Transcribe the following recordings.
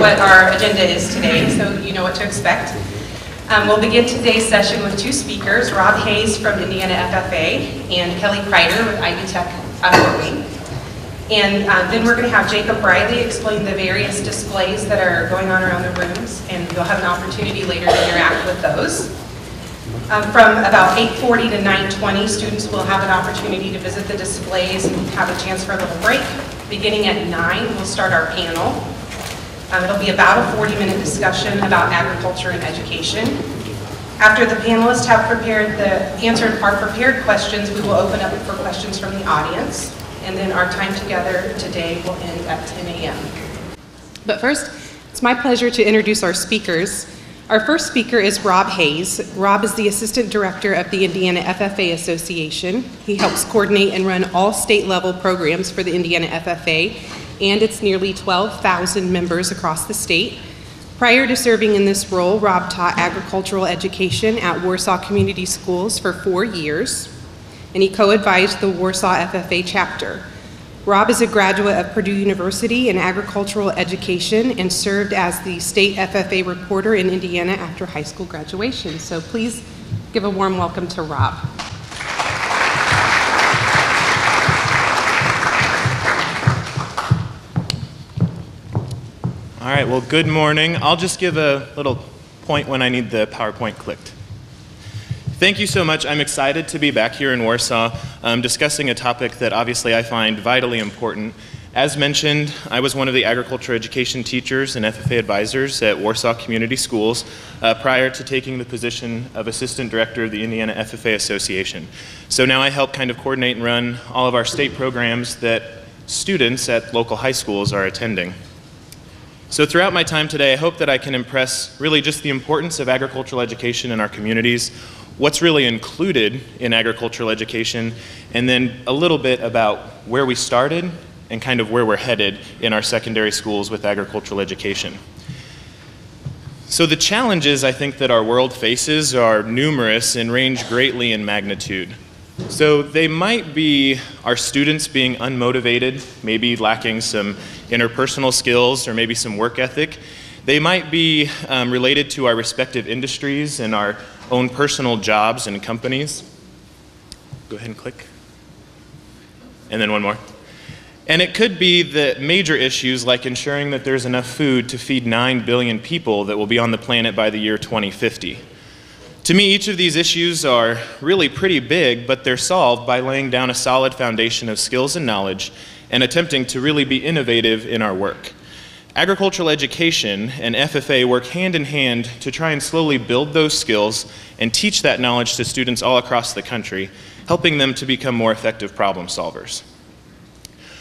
what our agenda is today, so you know what to expect. Um, we'll begin today's session with two speakers, Rob Hayes from Indiana FFA and Kelly Kreider with Ivy Tech Wayne. And uh, then we're going to have Jacob Briley explain the various displays that are going on around the rooms, and you'll have an opportunity later to interact with those. Um, from about 8.40 to 9.20, students will have an opportunity to visit the displays and have a chance for a little break. Beginning at 9, we'll start our panel. Um, it'll be about a 40-minute discussion about agriculture and education. After the panelists have prepared the answered our prepared questions, we will open up for questions from the audience. And then our time together today will end at 10 a.m. But first, it's my pleasure to introduce our speakers. Our first speaker is Rob Hayes. Rob is the Assistant Director of the Indiana FFA Association. He helps coordinate and run all state level programs for the Indiana FFA and its nearly 12,000 members across the state. Prior to serving in this role, Rob taught agricultural education at Warsaw Community Schools for four years, and he co advised the Warsaw FFA chapter. Rob is a graduate of Purdue University in agricultural education and served as the state FFA reporter in Indiana after high school graduation. So please give a warm welcome to Rob. All right, well, good morning. I'll just give a little point when I need the PowerPoint clicked. Thank you so much. I'm excited to be back here in Warsaw um, discussing a topic that obviously I find vitally important. As mentioned, I was one of the agriculture education teachers and FFA advisors at Warsaw Community Schools uh, prior to taking the position of Assistant Director of the Indiana FFA Association. So now I help kind of coordinate and run all of our state programs that students at local high schools are attending. So throughout my time today, I hope that I can impress really just the importance of agricultural education in our communities, what's really included in agricultural education, and then a little bit about where we started and kind of where we're headed in our secondary schools with agricultural education. So the challenges I think that our world faces are numerous and range greatly in magnitude. So they might be our students being unmotivated, maybe lacking some interpersonal skills or maybe some work ethic. They might be um, related to our respective industries and our own personal jobs and companies. Go ahead and click. And then one more. And it could be the major issues like ensuring that there's enough food to feed 9 billion people that will be on the planet by the year 2050. To me, each of these issues are really pretty big, but they're solved by laying down a solid foundation of skills and knowledge and attempting to really be innovative in our work. Agricultural education and FFA work hand in hand to try and slowly build those skills and teach that knowledge to students all across the country, helping them to become more effective problem solvers.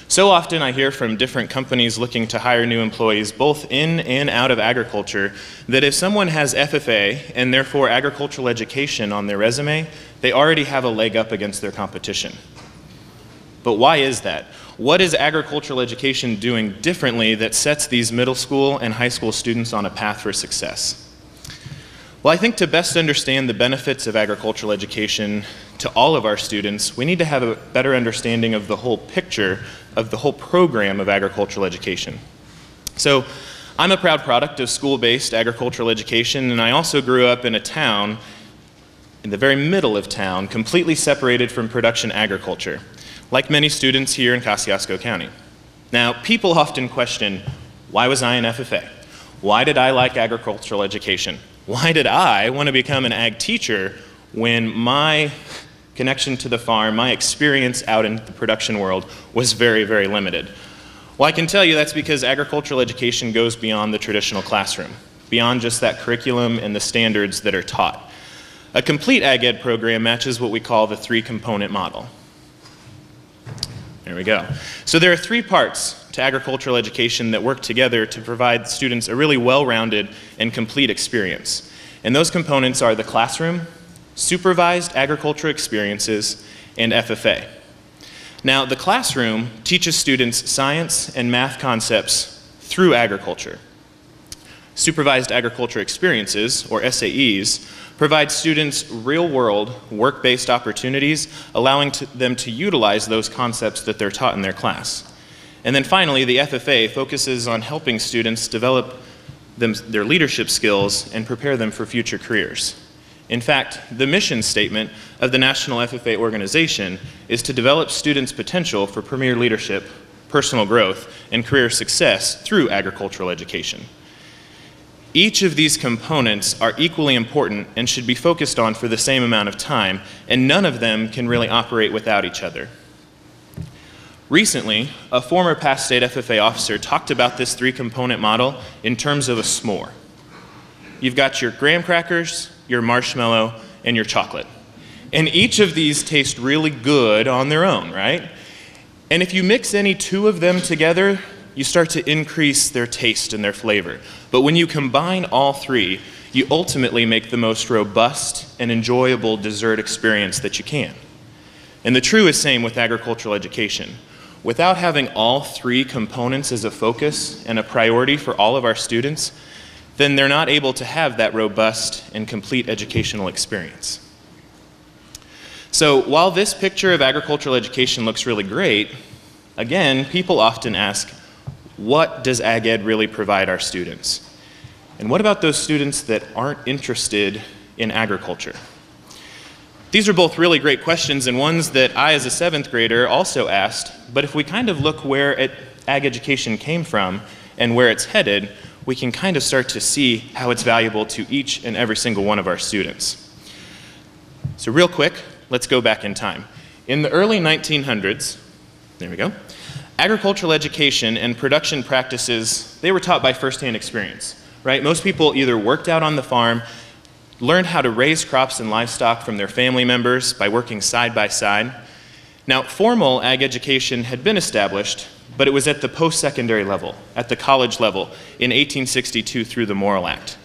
So often I hear from different companies looking to hire new employees, both in and out of agriculture, that if someone has FFA and therefore agricultural education on their resume, they already have a leg up against their competition. But why is that? What is agricultural education doing differently that sets these middle school and high school students on a path for success? Well, I think to best understand the benefits of agricultural education to all of our students, we need to have a better understanding of the whole picture of the whole program of agricultural education. So, I'm a proud product of school based agricultural education, and I also grew up in a town in the very middle of town, completely separated from production agriculture like many students here in Kosciusko County. Now, people often question, why was I an FFA? Why did I like agricultural education? Why did I want to become an ag teacher when my connection to the farm, my experience out in the production world was very, very limited? Well, I can tell you that's because agricultural education goes beyond the traditional classroom, beyond just that curriculum and the standards that are taught. A complete ag ed program matches what we call the three component model. There we go. So there are three parts to agricultural education that work together to provide students a really well-rounded and complete experience. And those components are the classroom, supervised agriculture experiences, and FFA. Now, the classroom teaches students science and math concepts through agriculture. Supervised agriculture experiences, or SAEs, provide students real-world, work-based opportunities, allowing to them to utilize those concepts that they're taught in their class. And then finally, the FFA focuses on helping students develop them, their leadership skills and prepare them for future careers. In fact, the mission statement of the National FFA organization is to develop students' potential for premier leadership, personal growth, and career success through agricultural education. Each of these components are equally important and should be focused on for the same amount of time, and none of them can really operate without each other. Recently, a former past state FFA officer talked about this three component model in terms of a s'more. You've got your graham crackers, your marshmallow, and your chocolate. And each of these taste really good on their own, right? And if you mix any two of them together, you start to increase their taste and their flavor. But when you combine all three, you ultimately make the most robust and enjoyable dessert experience that you can. And the true is same with agricultural education. Without having all three components as a focus and a priority for all of our students, then they're not able to have that robust and complete educational experience. So while this picture of agricultural education looks really great, again, people often ask, what does Ag Ed really provide our students? And what about those students that aren't interested in agriculture? These are both really great questions and ones that I, as a seventh grader, also asked. But if we kind of look where it, ag education came from and where it's headed, we can kind of start to see how it's valuable to each and every single one of our students. So, real quick, let's go back in time. In the early 1900s, there we go, agricultural education and production practices, they were taught by firsthand experience, right? Most people either worked out on the farm learned how to raise crops and livestock from their family members by working side by side. Now, formal ag education had been established, but it was at the post secondary level, at the college level, in 1862 through the Morrill Act.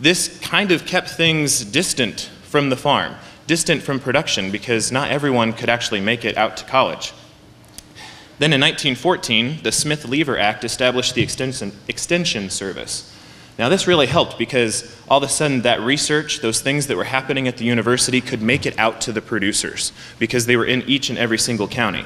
This kind of kept things distant from the farm, distant from production, because not everyone could actually make it out to college. Then in 1914, the Smith Lever Act established the Extension, Extension Service now, this really helped because all of a sudden that research, those things that were happening at the university, could make it out to the producers because they were in each and every single county.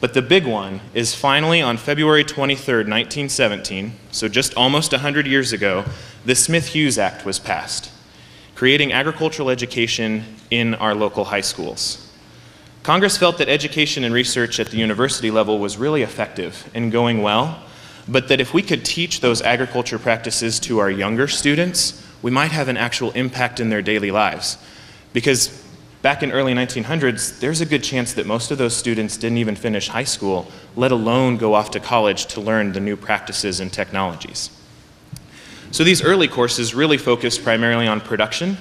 But the big one is finally on February 23, 1917, so just almost 100 years ago, the Smith Hughes Act was passed, creating agricultural education in our local high schools. Congress felt that education and research at the university level was really effective and going well, but that if we could teach those agriculture practices to our younger students, we might have an actual impact in their daily lives. Because back in early 1900s, there's a good chance that most of those students didn't even finish high school, let alone go off to college to learn the new practices and technologies. So these early courses really focused primarily on production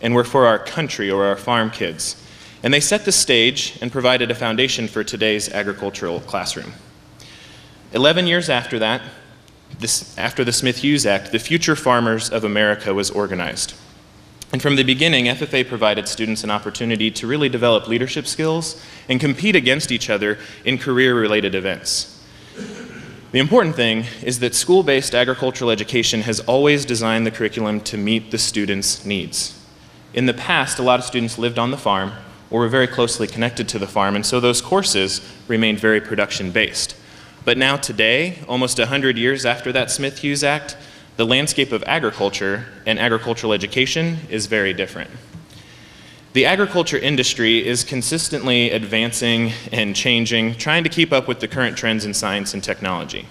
and were for our country or our farm kids. And they set the stage and provided a foundation for today's agricultural classroom. Eleven years after that, this, after the Smith Hughes Act, the Future Farmers of America was organized. And from the beginning, FFA provided students an opportunity to really develop leadership skills and compete against each other in career related events. The important thing is that school based agricultural education has always designed the curriculum to meet the students' needs. In the past, a lot of students lived on the farm or were very closely connected to the farm, and so those courses remained very production based. But now, today, almost 100 years after that Smith Hughes Act, the landscape of agriculture and agricultural education is very different. The agriculture industry is consistently advancing and changing, trying to keep up with the current trends in science and technology.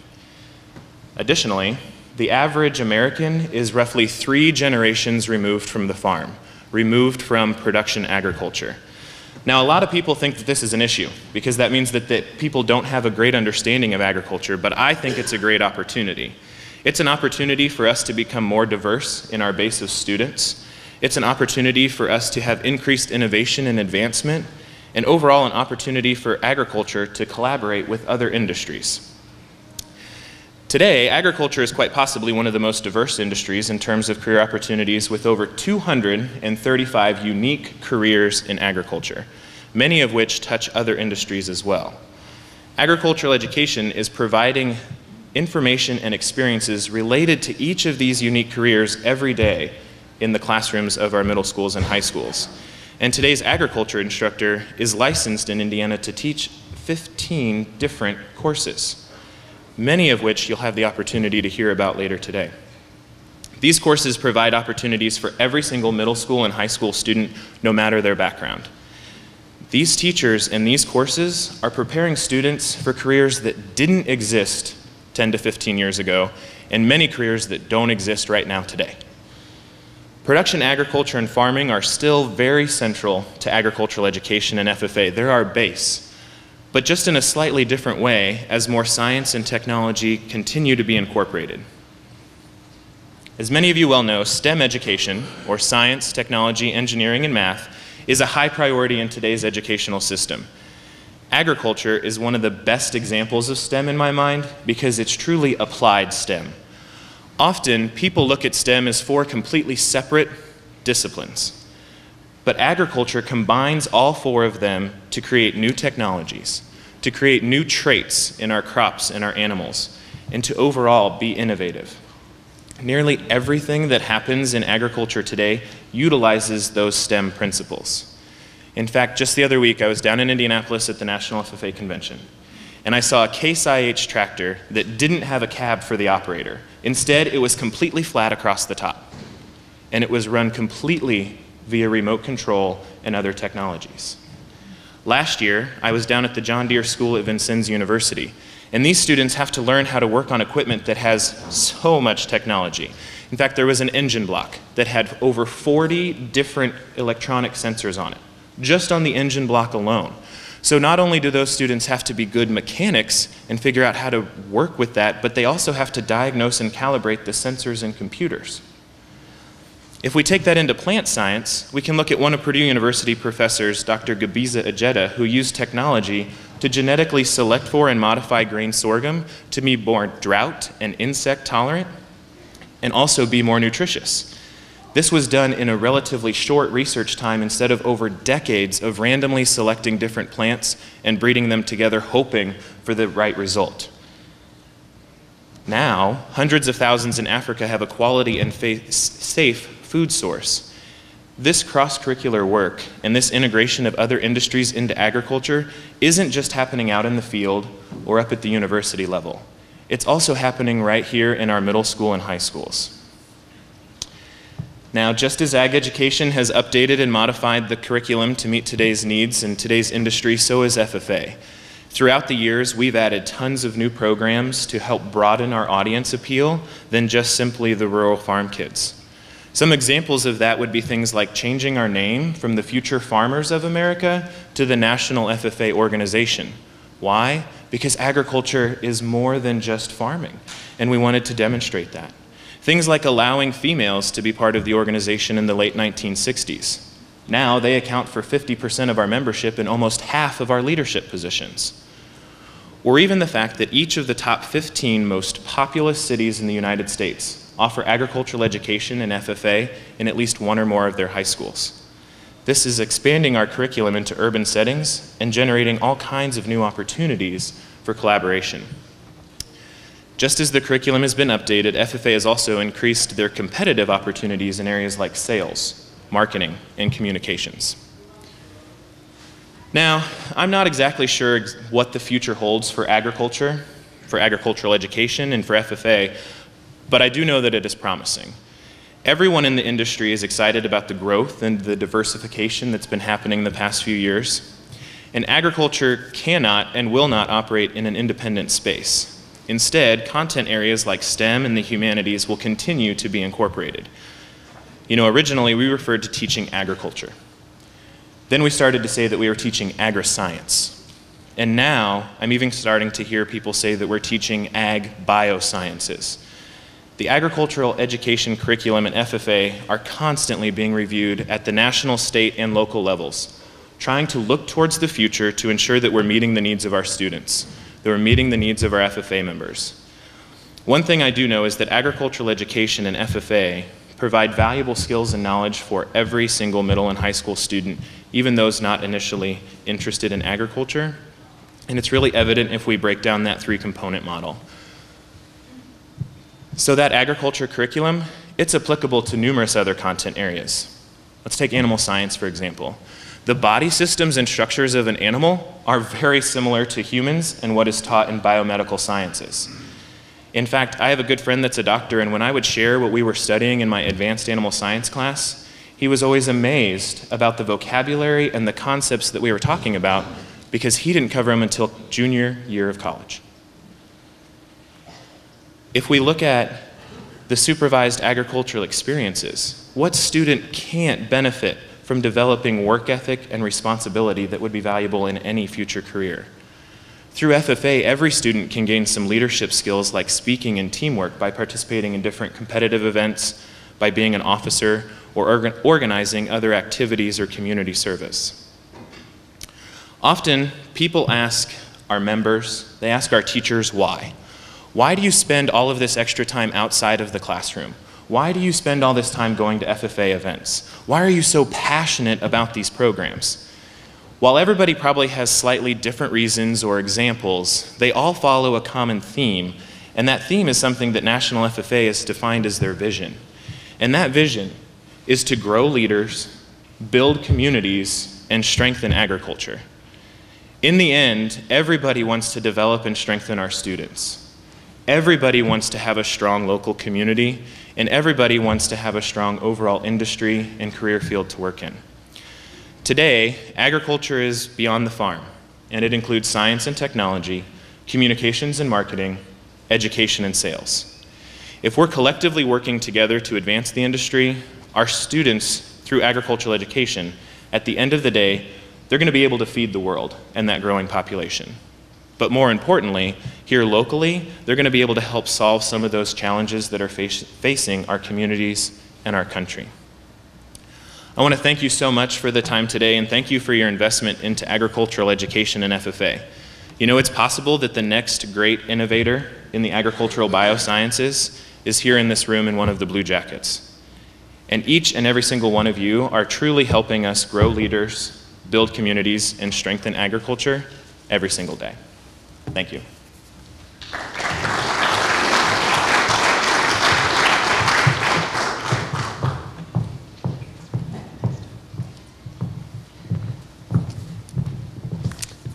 Additionally, the average American is roughly three generations removed from the farm, removed from production agriculture. Now, a lot of people think that this is an issue because that means that, that people don't have a great understanding of agriculture, but I think it's a great opportunity. It's an opportunity for us to become more diverse in our base of students. It's an opportunity for us to have increased innovation and advancement, and overall, an opportunity for agriculture to collaborate with other industries. Today, agriculture is quite possibly one of the most diverse industries in terms of career opportunities with over 235 unique careers in agriculture, many of which touch other industries as well. Agricultural education is providing information and experiences related to each of these unique careers every day in the classrooms of our middle schools and high schools. And today's agriculture instructor is licensed in Indiana to teach 15 different courses, many of which you'll have the opportunity to hear about later today. These courses provide opportunities for every single middle school and high school student, no matter their background. These teachers in these courses are preparing students for careers that didn't exist 10 to 15 years ago, and many careers that don't exist right now today. Production agriculture and farming are still very central to agricultural education and FFA. They're our base, but just in a slightly different way as more science and technology continue to be incorporated. As many of you well know, STEM education, or science, technology, engineering, and math, is a high priority in today's educational system. Agriculture is one of the best examples of STEM in my mind because it's truly applied STEM. Often, people look at STEM as four completely separate disciplines. But agriculture combines all four of them to create new technologies, to create new traits in our crops and our animals, and to overall be innovative. Nearly everything that happens in agriculture today utilizes those STEM principles. In fact, just the other week, I was down in Indianapolis at the National FFA Convention, and I saw a Case IH tractor that didn't have a cab for the operator. Instead, it was completely flat across the top, and it was run completely via remote control and other technologies. Last year, I was down at the John Deere School at Vincennes University, and these students have to learn how to work on equipment that has so much technology. In fact, there was an engine block that had over 40 different electronic sensors on it, just on the engine block alone. So not only do those students have to be good mechanics and figure out how to work with that, but they also have to diagnose and calibrate the sensors and computers. If we take that into plant science, we can look at one of Purdue University professors, Dr. Gebisa Ejeta, who used technology to genetically select for and modify grain sorghum to be more drought and insect tolerant and also be more nutritious. This was done in a relatively short research time instead of over decades of randomly selecting different plants and breeding them together, hoping for the right result. Now, hundreds of thousands in Africa have a quality and safe food source. This cross curricular work and this integration of other industries into agriculture isn't just happening out in the field or up at the university level. It's also happening right here in our middle school and high schools. Now, just as ag education has updated and modified the curriculum to meet today's needs and today's industry, so has FFA. Throughout the years, we've added tons of new programs to help broaden our audience appeal than just simply the rural farm kids. Some examples of that would be things like changing our name from the Future Farmers of America to the National FFA Organization. Why? Because agriculture is more than just farming, and we wanted to demonstrate that. Things like allowing females to be part of the organization in the late 1960s. Now they account for 50% of our membership and almost half of our leadership positions. Or even the fact that each of the top 15 most populous cities in the United States offer agricultural education and FFA in at least one or more of their high schools. This is expanding our curriculum into urban settings and generating all kinds of new opportunities for collaboration. Just as the curriculum has been updated, FFA has also increased their competitive opportunities in areas like sales, marketing, and communications. Now, I'm not exactly sure what the future holds for agriculture, for agricultural education, and for FFA, but I do know that it is promising. Everyone in the industry is excited about the growth and the diversification that's been happening in the past few years. And agriculture cannot and will not operate in an independent space. Instead, content areas like STEM and the humanities will continue to be incorporated. You know, originally we referred to teaching agriculture. Then we started to say that we were teaching agri-science. And now I'm even starting to hear people say that we're teaching ag biosciences. The agricultural education curriculum and FFA are constantly being reviewed at the national, state, and local levels, trying to look towards the future to ensure that we're meeting the needs of our students, that we're meeting the needs of our FFA members. One thing I do know is that agricultural education and FFA provide valuable skills and knowledge for every single middle and high school student, even those not initially interested in agriculture. And it's really evident if we break down that three component model. So that agriculture curriculum, it's applicable to numerous other content areas. Let's take animal science, for example. The body systems and structures of an animal are very similar to humans and what is taught in biomedical sciences. In fact, I have a good friend that's a doctor, and when I would share what we were studying in my advanced animal science class, he was always amazed about the vocabulary and the concepts that we were talking about because he didn't cover them until junior year of college. If we look at the supervised agricultural experiences, what student can't benefit from developing work ethic and responsibility that would be valuable in any future career? Through FFA, every student can gain some leadership skills like speaking and teamwork by participating in different competitive events, by being an officer, or organ organizing other activities or community service. Often, people ask our members, they ask our teachers why. Why do you spend all of this extra time outside of the classroom? Why do you spend all this time going to FFA events? Why are you so passionate about these programs? While everybody probably has slightly different reasons or examples, they all follow a common theme, and that theme is something that National FFA has defined as their vision. And that vision is to grow leaders, build communities, and strengthen agriculture. In the end, everybody wants to develop and strengthen our students. Everybody wants to have a strong local community, and everybody wants to have a strong overall industry and career field to work in. Today, agriculture is beyond the farm, and it includes science and technology, communications and marketing, education and sales. If we're collectively working together to advance the industry, our students, through agricultural education, at the end of the day, they're going to be able to feed the world and that growing population. But more importantly, here locally, they're going to be able to help solve some of those challenges that are face facing our communities and our country. I want to thank you so much for the time today and thank you for your investment into agricultural education and FFA. You know, it's possible that the next great innovator in the agricultural biosciences is here in this room in one of the blue jackets. And each and every single one of you are truly helping us grow leaders, build communities, and strengthen agriculture every single day. Thank you.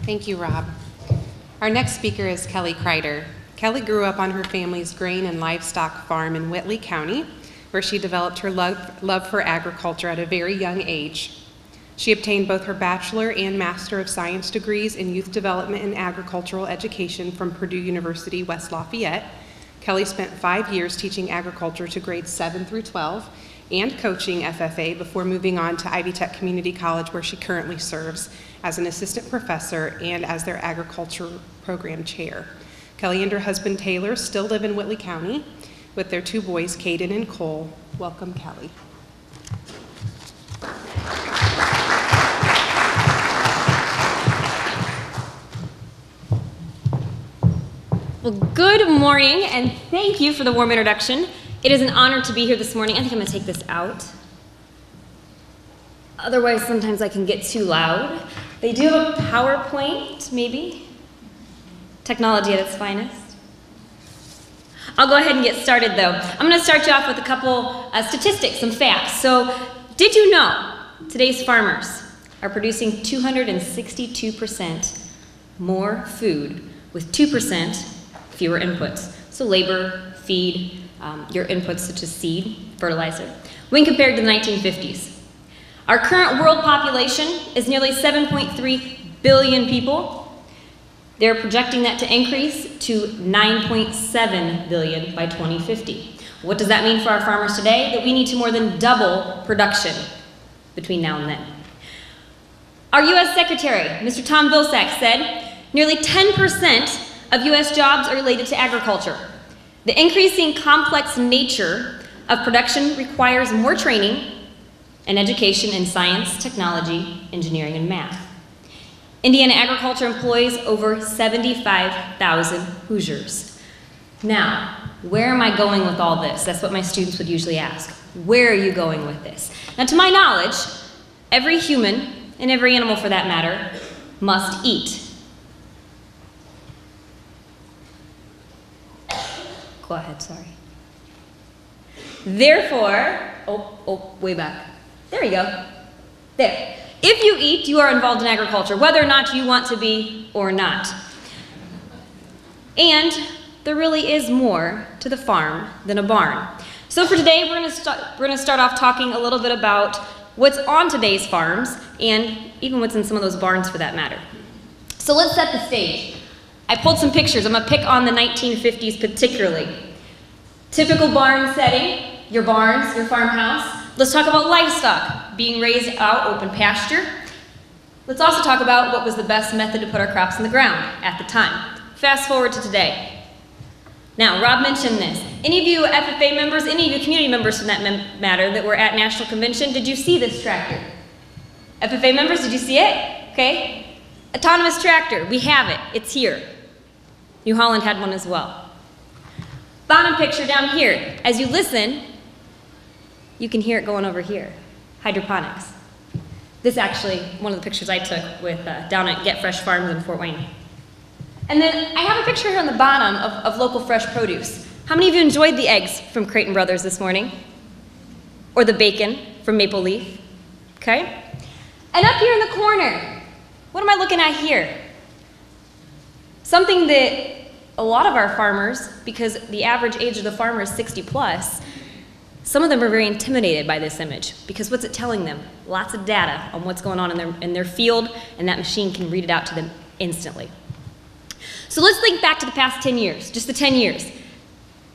Thank you, Rob. Our next speaker is Kelly Kreider. Kelly grew up on her family's grain and livestock farm in Whitley County, where she developed her love, love for agriculture at a very young age. She obtained both her Bachelor and Master of Science degrees in Youth Development and Agricultural Education from Purdue University, West Lafayette. Kelly spent five years teaching agriculture to grades 7 through 12 and coaching FFA before moving on to Ivy Tech Community College, where she currently serves as an assistant professor and as their agriculture program chair. Kelly and her husband Taylor still live in Whitley County with their two boys, Caden and Cole. Welcome, Kelly. Well, good morning, and thank you for the warm introduction. It is an honor to be here this morning. I think I'm going to take this out. Otherwise, sometimes I can get too loud. They do have a PowerPoint, maybe? Technology at its finest. I'll go ahead and get started though. I'm going to start you off with a couple uh, statistics, some facts. So, did you know today's farmers are producing 262% more food with 2% fewer inputs? So, labor, feed, um, your inputs such as seed, fertilizer, when compared to the 1950s. Our current world population is nearly 7.3 billion people, they're projecting that to increase to 9.7 billion by 2050. What does that mean for our farmers today? That we need to more than double production between now and then. Our U.S. Secretary, Mr. Tom Vilsack, said nearly 10% of U.S. jobs are related to agriculture. The increasing complex nature of production requires more training and education in science, technology, engineering, and math. Indiana Agriculture employs over 75,000 Hoosiers. Now, where am I going with all this? That's what my students would usually ask. Where are you going with this? Now, to my knowledge, every human, and every animal for that matter, must eat. Go ahead, sorry. Therefore, oh, oh, way back. There we go. There. If you eat, you are involved in agriculture, whether or not you want to be or not. And there really is more to the farm than a barn. So for today, we're going to start, we're going to start off talking a little bit about what's on today's farms and even what's in some of those barns for that matter. So let's set the stage. I pulled some pictures. I'm going to pick on the 1950s particularly. Typical barn setting, your barns, your farmhouse. Let's talk about livestock being raised out open pasture. Let's also talk about what was the best method to put our crops in the ground at the time. Fast forward to today. Now, Rob mentioned this. Any of you FFA members, any of you community members from that matter that were at National Convention, did you see this tractor? FFA members, did you see it? Okay. Autonomous tractor, we have it. It's here. New Holland had one as well. Bottom picture down here. As you listen, you can hear it going over here. Hydroponics. This actually, one of the pictures I took with uh, down at Get Fresh Farms in Fort Wayne. And then I have a picture here on the bottom of, of local fresh produce. How many of you enjoyed the eggs from Creighton Brothers this morning? Or the bacon from Maple Leaf? Okay? And up here in the corner, what am I looking at here? Something that a lot of our farmers, because the average age of the farmer is 60 plus, some of them are very intimidated by this image because what's it telling them? Lots of data on what's going on in their, in their field, and that machine can read it out to them instantly. So let's think back to the past 10 years, just the 10 years.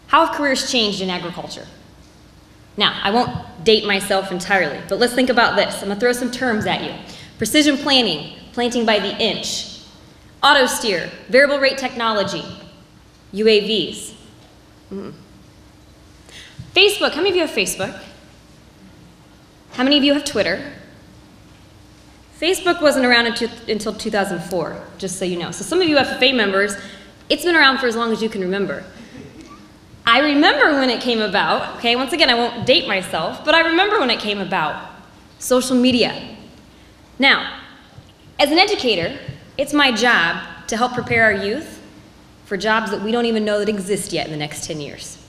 How have careers changed in agriculture? Now, I won't date myself entirely, but let's think about this. I'm going to throw some terms at you. Precision planting, planting by the inch. Auto steer, variable rate technology, UAVs. Mm. Facebook, how many of you have Facebook? How many of you have Twitter? Facebook wasn't around until 2004, just so you know. So some of you FFA members, it's been around for as long as you can remember. I remember when it came about, okay? Once again, I won't date myself, but I remember when it came about. Social media. Now, as an educator, it's my job to help prepare our youth for jobs that we don't even know that exist yet in the next 10 years.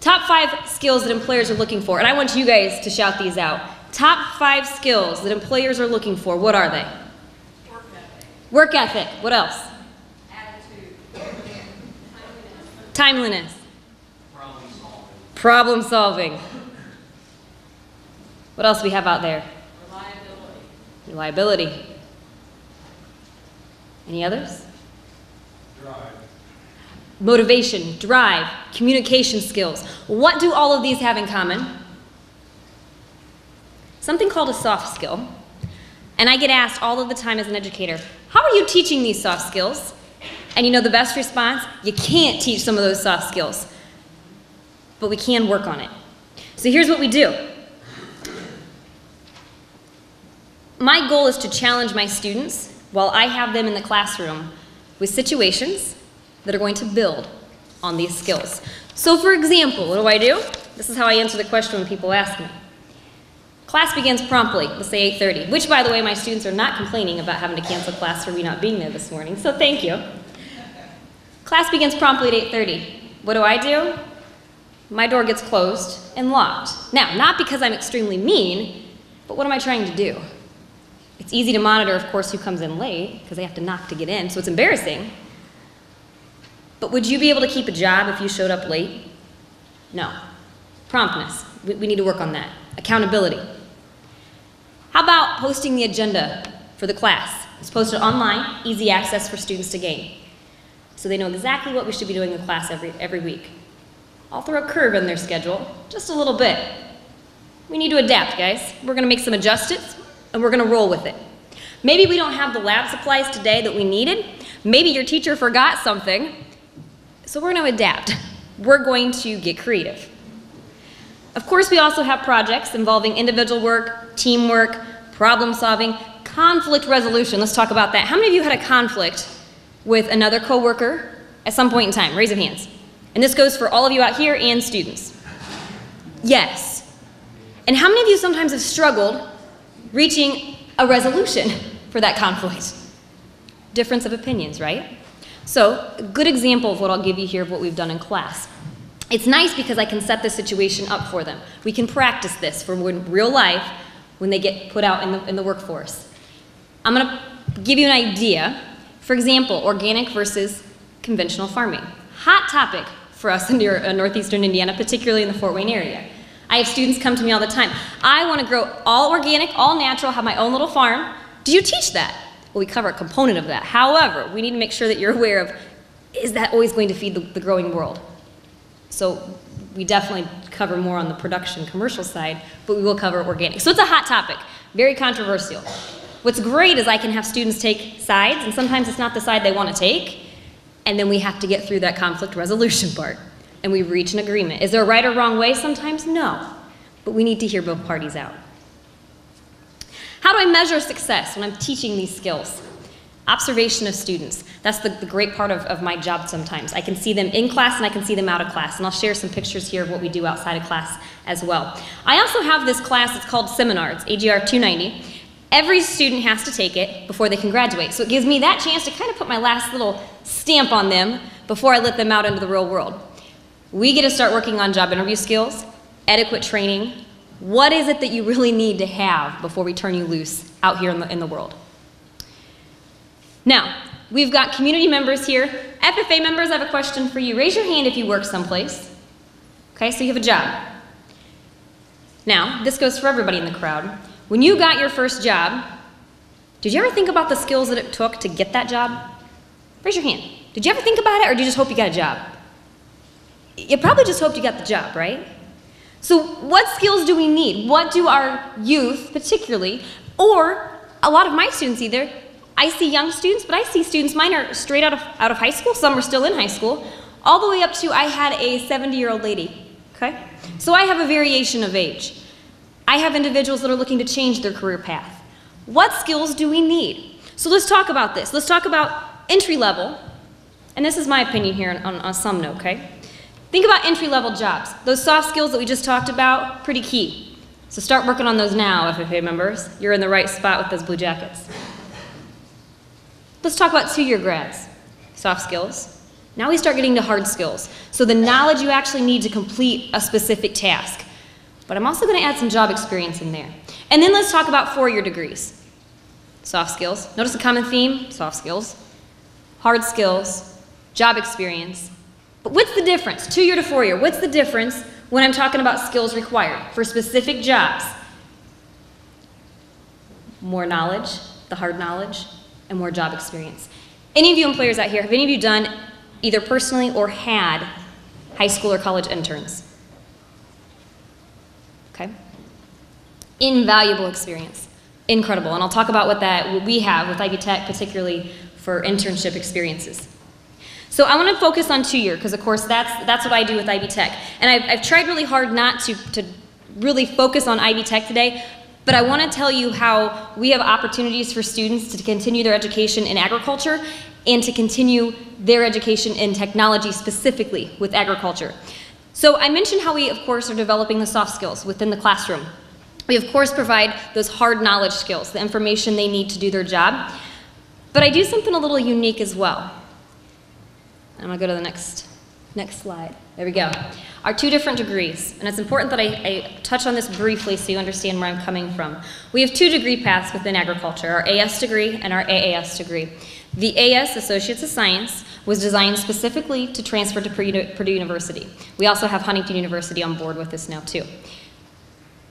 Top five skills that employers are looking for, and I want you guys to shout these out. Top five skills that employers are looking for, what are they? Work ethic. Work ethic. What else? Attitude. Timeliness. Problem solving. Problem solving. What else do we have out there? Reliability. Reliability. Any others? Drive. Motivation, drive, communication skills. What do all of these have in common? Something called a soft skill. And I get asked all of the time as an educator, how are you teaching these soft skills? And you know the best response? You can't teach some of those soft skills. But we can work on it. So here's what we do. My goal is to challenge my students while I have them in the classroom with situations that are going to build on these skills. So for example, what do I do? This is how I answer the question when people ask me. Class begins promptly, let's say 8.30, which by the way, my students are not complaining about having to cancel class for me not being there this morning, so thank you. Class begins promptly at 8.30. What do I do? My door gets closed and locked. Now, not because I'm extremely mean, but what am I trying to do? It's easy to monitor, of course, who comes in late, because they have to knock to get in, so it's embarrassing. But would you be able to keep a job if you showed up late? No. Promptness. We, we need to work on that. Accountability. How about posting the agenda for the class? It's posted online, easy access for students to gain. So they know exactly what we should be doing in class every, every week. I'll throw a curve in their schedule, just a little bit. We need to adapt, guys. We're going to make some adjustments, and we're going to roll with it. Maybe we don't have the lab supplies today that we needed. Maybe your teacher forgot something, so we're going to adapt. We're going to get creative. Of course, we also have projects involving individual work, teamwork, problem solving, conflict resolution. Let's talk about that. How many of you had a conflict with another coworker at some point in time? Raise your hands. And this goes for all of you out here and students. Yes. And how many of you sometimes have struggled reaching a resolution for that conflict? Difference of opinions, right? So, a good example of what I'll give you here of what we've done in class. It's nice because I can set the situation up for them. We can practice this for when real life when they get put out in the, in the workforce. I'm going to give you an idea. For example, organic versus conventional farming. Hot topic for us in uh, northeastern Indiana, particularly in the Fort Wayne area. I have students come to me all the time. I want to grow all organic, all natural, have my own little farm. Do you teach that? Well, we cover a component of that. However, we need to make sure that you're aware of is that always going to feed the, the growing world? So we definitely cover more on the production commercial side, but we will cover organic. So it's a hot topic, very controversial. What's great is I can have students take sides, and sometimes it's not the side they want to take, and then we have to get through that conflict resolution part, and we reach an agreement. Is there a right or wrong way sometimes? No. But we need to hear both parties out. How do I measure success when I'm teaching these skills? Observation of students. That's the, the great part of, of my job sometimes. I can see them in class and I can see them out of class. And I'll share some pictures here of what we do outside of class as well. I also have this class, it's called Seminar, it's AGR 290. Every student has to take it before they can graduate. So it gives me that chance to kind of put my last little stamp on them before I let them out into the real world. We get to start working on job interview skills, adequate training. What is it that you really need to have before we turn you loose out here in the, in the world? Now, we've got community members here. FFA members, I have a question for you. Raise your hand if you work someplace. Okay, so you have a job. Now, this goes for everybody in the crowd. When you got your first job, did you ever think about the skills that it took to get that job? Raise your hand. Did you ever think about it, or did you just hope you got a job? You probably just hoped you got the job, right? So, what skills do we need? What do our youth, particularly, or a lot of my students either, I see young students, but I see students, mine are straight out of, out of high school, some are still in high school, all the way up to I had a 70 year old lady, okay? So I have a variation of age. I have individuals that are looking to change their career path. What skills do we need? So let's talk about this. Let's talk about entry level, and this is my opinion here on, on some note, okay? Think about entry level jobs. Those soft skills that we just talked about, pretty key. So start working on those now, FFA members. You're in the right spot with those blue jackets. Let's talk about two-year grads. Soft skills. Now we start getting to hard skills. So the knowledge you actually need to complete a specific task. But I'm also going to add some job experience in there. And then let's talk about four-year degrees. Soft skills. Notice a common theme? Soft skills. Hard skills. Job experience. But what's the difference? Two-year to four-year. What's the difference when I'm talking about skills required for specific jobs? More knowledge, the hard knowledge, and more job experience. Any of you employers out here, have any of you done either personally or had high school or college interns? Okay. Invaluable experience. Incredible. And I'll talk about what that what we have with Ivy Tech, particularly for internship experiences. So I want to focus on two-year, because of course that's, that's what I do with Ivy Tech. And I've, I've tried really hard not to, to really focus on Ivy Tech today, but I want to tell you how we have opportunities for students to continue their education in agriculture and to continue their education in technology specifically with agriculture. So I mentioned how we, of course, are developing the soft skills within the classroom. We, of course, provide those hard knowledge skills, the information they need to do their job. But I do something a little unique as well. I'm to go to the next, next slide. There we go. Our two different degrees, and it's important that I, I, touch on this briefly so you understand where I'm coming from. We have two degree paths within agriculture, our AS degree and our AAS degree. The AS, Associates of Science, was designed specifically to transfer to Purdue University. We also have Huntington University on board with this now too.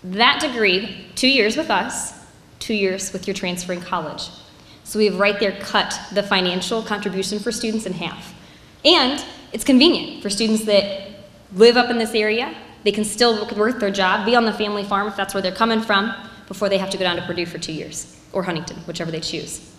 That degree, two years with us, two years with your transferring college. So we've right there cut the financial contribution for students in half. And it's convenient for students that live up in this area. They can still work their job, be on the family farm if that's where they're coming from, before they have to go down to Purdue for two years, or Huntington, whichever they choose.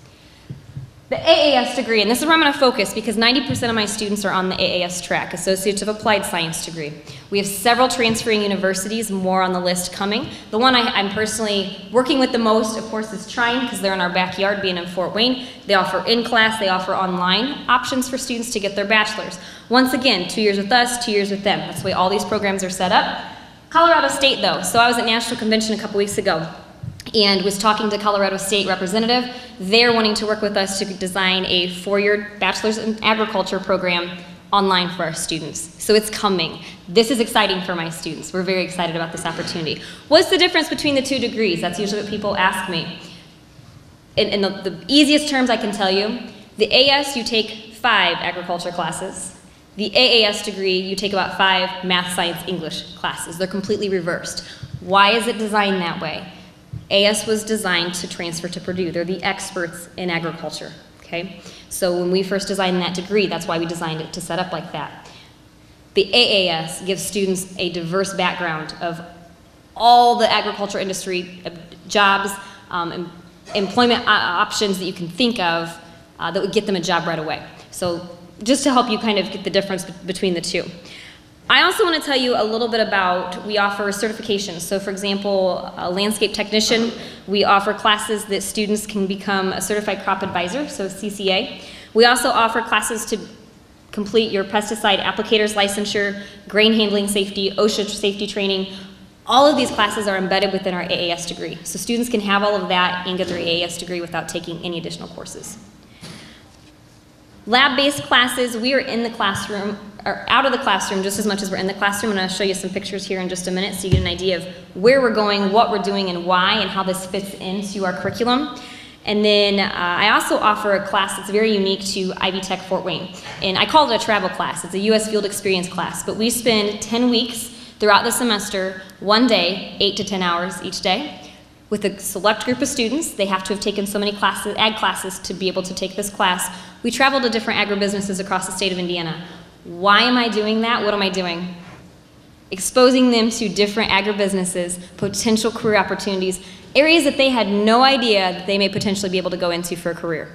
The AAS degree, and this is where I'm going to focus because 90% of my students are on the AAS track, Associates of Applied Science degree. We have several transferring universities, more on the list coming. The one I, am personally working with the most, of course, is Trine because they're in our backyard being in Fort Wayne. They offer in-class, they offer online options for students to get their bachelor's. Once again, two years with us, two years with them. That's the way all these programs are set up. Colorado State, though. So I was at National Convention a couple weeks ago and was talking to Colorado State representative. They're wanting to work with us to design a four-year bachelor's in agriculture program online for our students. So it's coming. This is exciting for my students. We're very excited about this opportunity. What's the difference between the two degrees? That's usually what people ask me. In, in the, the easiest terms I can tell you, the AS, you take five agriculture classes. The AAS degree, you take about five math, science, English classes. They're completely reversed. Why is it designed that way? AS was designed to transfer to Purdue. They're the experts in agriculture, okay? So when we first designed that degree, that's why we designed it to set up like that. The AAS gives students a diverse background of all the agriculture industry uh, jobs, um, em- employment options that you can think of uh, that would get them a job right away. So just to help you kind of get the difference between the two. I also want to tell you a little bit about, we offer certifications. So for example, a landscape technician, we offer classes that students can become a certified crop advisor, so CCA. We also offer classes to complete your pesticide applicators licensure, grain handling safety, OSHA safety training. All of these classes are embedded within our AAS degree. So students can have all of that and get their AAS degree without taking any additional courses. Lab-based classes, we are in the classroom, or out of the classroom just as much as we're in the classroom, and I'll show you some pictures here in just a minute so you get an idea of where we're going, what we're doing, and why, and how this fits into our curriculum. And then uh, I also offer a class that's very unique to Ivy Tech Fort Wayne, and I call it a travel class. It's a U.S. Field Experience class, but we spend 10 weeks throughout the semester, one day, 8 to 10 hours each day, with a select group of students. They have to have taken so many classes, ag classes to be able to take this class. We travel to different agribusinesses across the state of Indiana. Why am I doing that? What am I doing? Exposing them to different agribusinesses, potential career opportunities, areas that they had no idea that they may potentially be able to go into for a career.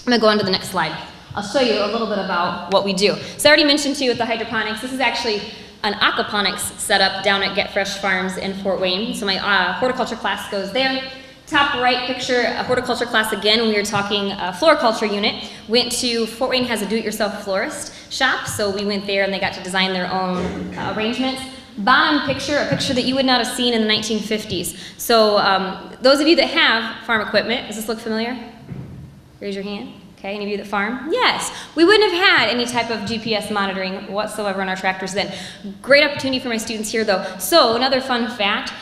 I'm gonna go on to the next slide. I'll show you a little bit about what we do. So I already mentioned to you with the hydroponics, this is actually an aquaponics setup down at Get Fresh Farms in Fort Wayne. So my uh, horticulture class goes there. Top right picture, a horticulture class again, we were talking uh, floriculture unit. Went to, Fort Wayne has a do-it-yourself florist shop, so we went there and they got to design their own uh, arrangements. Bottom picture, a picture that you would not have seen in the 1950s. So um, those of you that have farm equipment, does this look familiar? Raise your hand. Okay, any of you that farm? Yes. We wouldn't have had any type of GPS monitoring whatsoever on our tractors then. Great opportunity for my students here though. So another fun fact,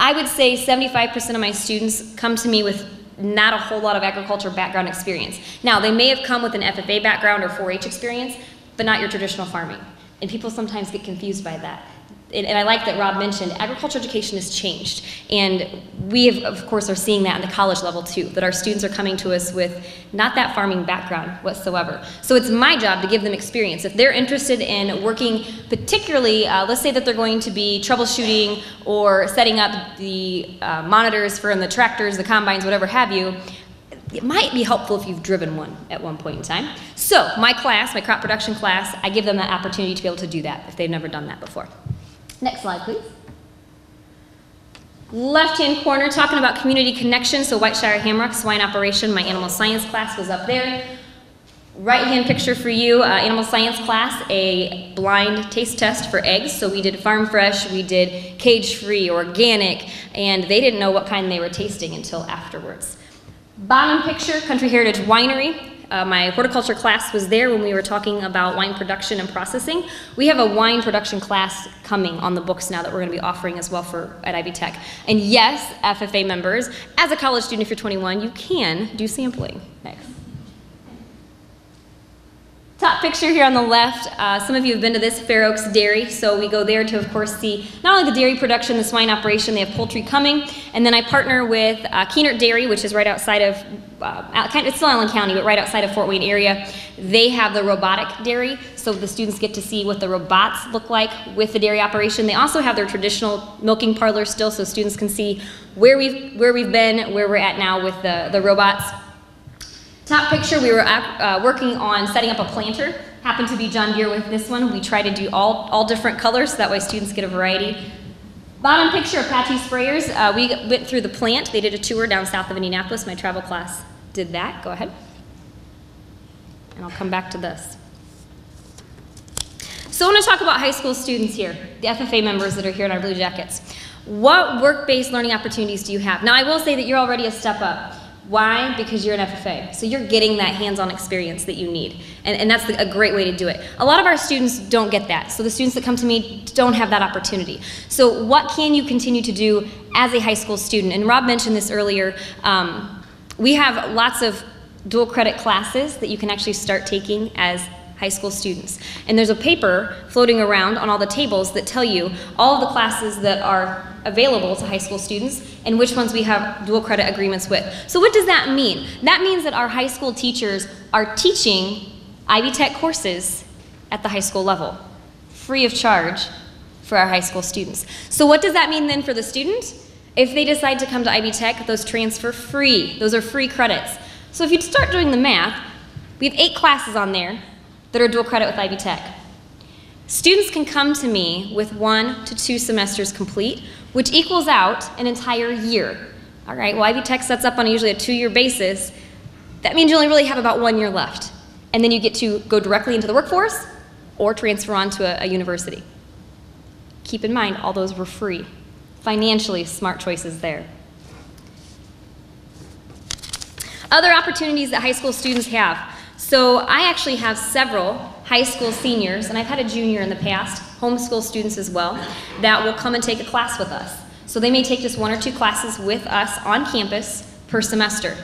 I would say 75% of my students come to me with not a whole lot of agriculture background experience. Now, they may have come with an FFA background or 4-H experience, but not your traditional farming. And people sometimes get confused by that. And, and I like that Rob mentioned agriculture education has changed. And we, have, of course, are seeing that in the college level too, that our students are coming to us with not that farming background whatsoever. So it's my job to give them experience. If they're interested in working, particularly, uh, let's say that they're going to be troubleshooting or setting up the uh, monitors for the tractors, the combines, whatever have you, it might be helpful if you've driven one at one point in time. So, my class, my crop production class, I give them that opportunity to be able to do that if they've never done that before. Next slide, please. Left-hand corner, talking about community connection, so Whiteshire Hamroc swine operation, my animal science class was up there. Right-hand picture for you, uh, animal science class, a blind taste test for eggs. So we did farm fresh, we did cage-free, organic, and they didn't know what kind they were tasting until afterwards. Bottom picture, Country Heritage Winery. Uh, my horticulture class was there when we were talking about wine production and processing. We have a wine production class coming on the books now that we're going to be offering as well for at Ivy Tech. And yes, FFA members, as a college student, if you're 21, you can do sampling. Next. Top picture here on the left, uh, some of you have been to this Fair Oaks Dairy, so we go there to, of course, see not only the dairy production, the swine operation, they have poultry coming, and then I partner with uh, Keenert Dairy, which is right outside of, uh, it's still Allen County, but right outside of Fort Wayne area. They have the robotic dairy, so the students get to see what the robots look like with the dairy operation. They also have their traditional milking parlor still, so students can see where we've, where we've been, where we're at now with the, the robots. Top picture, we were uh, working on setting up a planter. Happened to be John Deere with this one. We try to do all, all different colors, so that way students get a variety. Bottom picture, Apache sprayers. Uh, we went through the plant. They did a tour down south of Indianapolis. My travel class did that. Go ahead. And I'll come back to this. So I want to talk about high school students here, the FFA members that are here in our Blue Jackets. What work-based learning opportunities do you have? Now, I will say that you're already a step up Why? Because you're an FFA. So you're getting that hands-on experience that you need. And, and that's a great way to do it. A lot of our students don't get that. So the students that come to me don't have that opportunity. So what can you continue to do as a high school student? And Rob mentioned this earlier. Um, we have lots of dual credit classes that you can actually start taking as high school students. And there's a paper floating around on all the tables that tell you all of the classes that are available to high school students and which ones we have dual credit agreements with. So what does that mean? That means that our high school teachers are teaching Ivy Tech courses at the high school level, free of charge for our high school students. So what does that mean then for the student? If they decide to come to Ivy Tech, those transfer free. Those are free credits. So if you start doing the math, we have eight classes on there that are dual credit with Ivy Tech. Students can come to me with one to two semesters complete, which equals out an entire year. All right, well, Ivy Tech sets up on usually a two-year basis. That means you only really have about one year left. And then you get to go directly into the workforce or transfer on to a, a university. Keep in mind, all those were free. Financially smart choices there. Other opportunities that high school students have. So I actually have several high school seniors, and I've had a junior in the past, homeschool students as well, that will come and take a class with us. So they may take just one or two classes with us on campus per semester.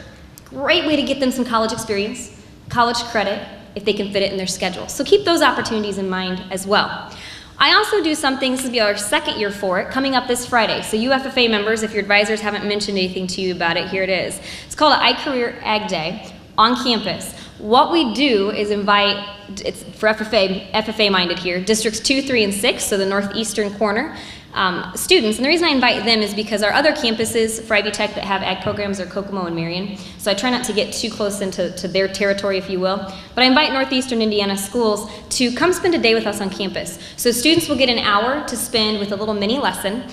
Great way to get them some college experience, college credit, if they can fit it in their schedule. So keep those opportunities in mind as well. I also do something, this will be our second year for it, coming up this Friday. So UFFA members, if your advisors haven't mentioned anything to you about it, here it is. It's called iCareer Ag Day on campus. What we do is invite, it's for FFA, FFA minded here, districts two, three, and six, so the northeastern corner, um, students. And the reason I invite them is because our other campuses for Ivy Tech that have ag programs are Kokomo and Marion. So I try not to get too close into to their territory, if you will. But I invite Northeastern Indiana schools to come spend a day with us on campus. So students will get an hour to spend with a little mini lesson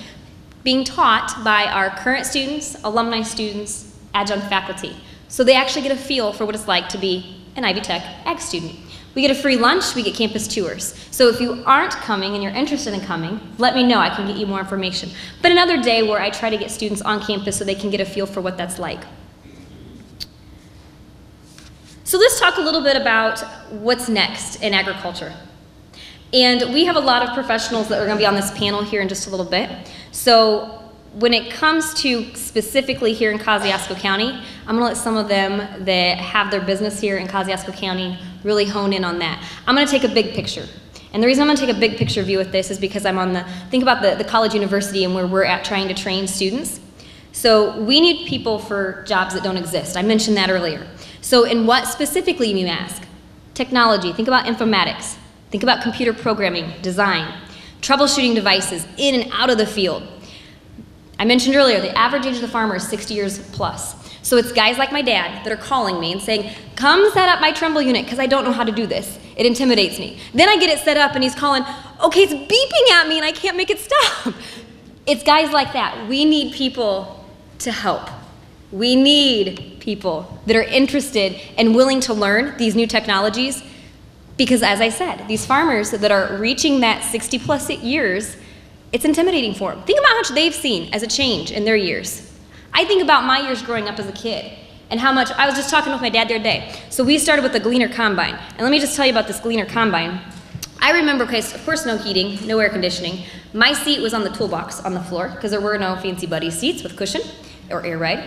being taught by our current students, alumni students, adjunct faculty. So they actually get a feel for what it's like to be an Ivy Tech ag student. We get a free lunch, we get campus tours. So if you aren't coming and you're interested in coming, let me know, I can get you more information. But another day where I try to get students on campus so they can get a feel for what that's like. So let's talk a little bit about what's next in agriculture. And we have a lot of professionals that are going to be on this panel here in just a little bit. So when it comes to specifically here in Kosciusko County, I'm gonna let some of them that have their business here in Kosciusko County really hone in on that. I'm gonna take a big picture. And the reason I'm gonna take a big picture view with this is because I'm on the, think about the, the college university and where we're at trying to train students. So we need people for jobs that don't exist. I mentioned that earlier. So in what specifically, you ask? Technology, think about informatics. Think about computer programming, design, troubleshooting devices in and out of the field. I mentioned earlier, the average age of the farmer is 60 years plus. So it's guys like my dad that are calling me and saying, come set up my Trimble unit because I don't know how to do this. It intimidates me. Then I get it set up and he's calling, okay, it's beeping at me and I can't make it stop. It's guys like that. We need people to help. We need people that are interested and willing to learn these new technologies because as I said, these farmers that are reaching that 60 plus years it's intimidating for them. Think about how much they've seen as a change in their years. I think about my years growing up as a kid and how much I was just talking with my dad the other day. So we started with the Gleaner Combine. And let me just tell you about this Gleaner Combine. I remember, because of course, no heating, no air conditioning. My seat was on the toolbox on the floor because there were no fancy buddy seats with cushion or air ride.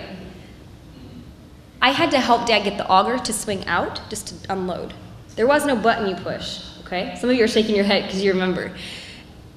I had to help dad get the auger to swing out just to unload. There was no button you push, okay? Some of you are shaking your head because you remember.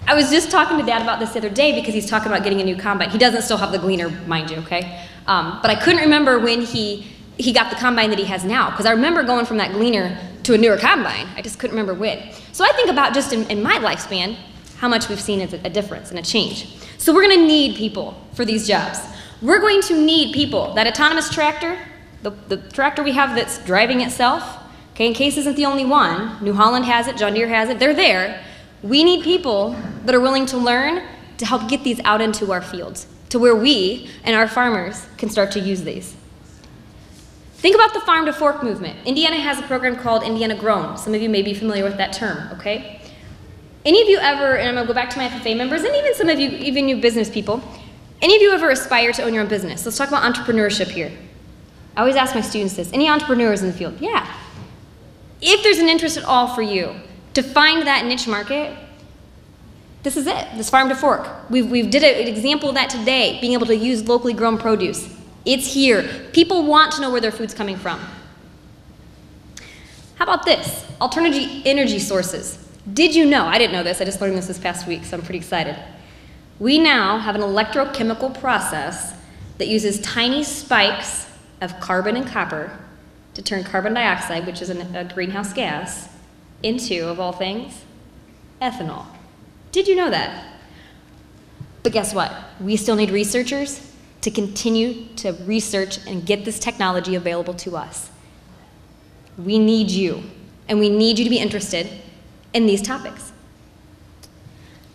I was just talking to Dad about this the other day because he's talking about getting a new combine. He doesn't still have the Gleaner, mind you, okay? Um, but I couldn't remember when he, he got the combine that he has now because I remember going from that Gleaner to a newer combine. I just couldn't remember when. So I think about just in, in my lifespan how much we've seen as a, a difference and a change. So we're going to need people for these jobs. We're going to need people. That autonomous tractor, the, the tractor we have that's driving itself, okay, and Case isn't the only one. New Holland has it, John Deere has it, they're there. We need people that are willing to learn to help get these out into our fields, to where we and our farmers can start to use these. Think about the farm to fork movement. Indiana has a program called Indiana Grown. Some of you may be familiar with that term, okay? Any of you ever, and I'm gonna go back to my FFA members, and even some of you, even you business people, any of you ever aspire to own your own business? Let's talk about entrepreneurship here. I always ask my students this any entrepreneurs in the field? Yeah. If there's an interest at all for you to find that niche market, this is it, this farm to fork. We've, we've did an example of that today, being able to use locally grown produce. It's here. People want to know where their food's coming from. How about this? Alternative energy sources. Did you know? I didn't know this, I just learned this this past week, so I'm pretty excited. We now have an electrochemical process that uses tiny spikes of carbon and copper to turn carbon dioxide, which is an, a greenhouse gas, into, of all things, ethanol. Did you know that? But guess what? We still need researchers to continue to research and get this technology available to us. We need you, and we need you to be interested in these topics.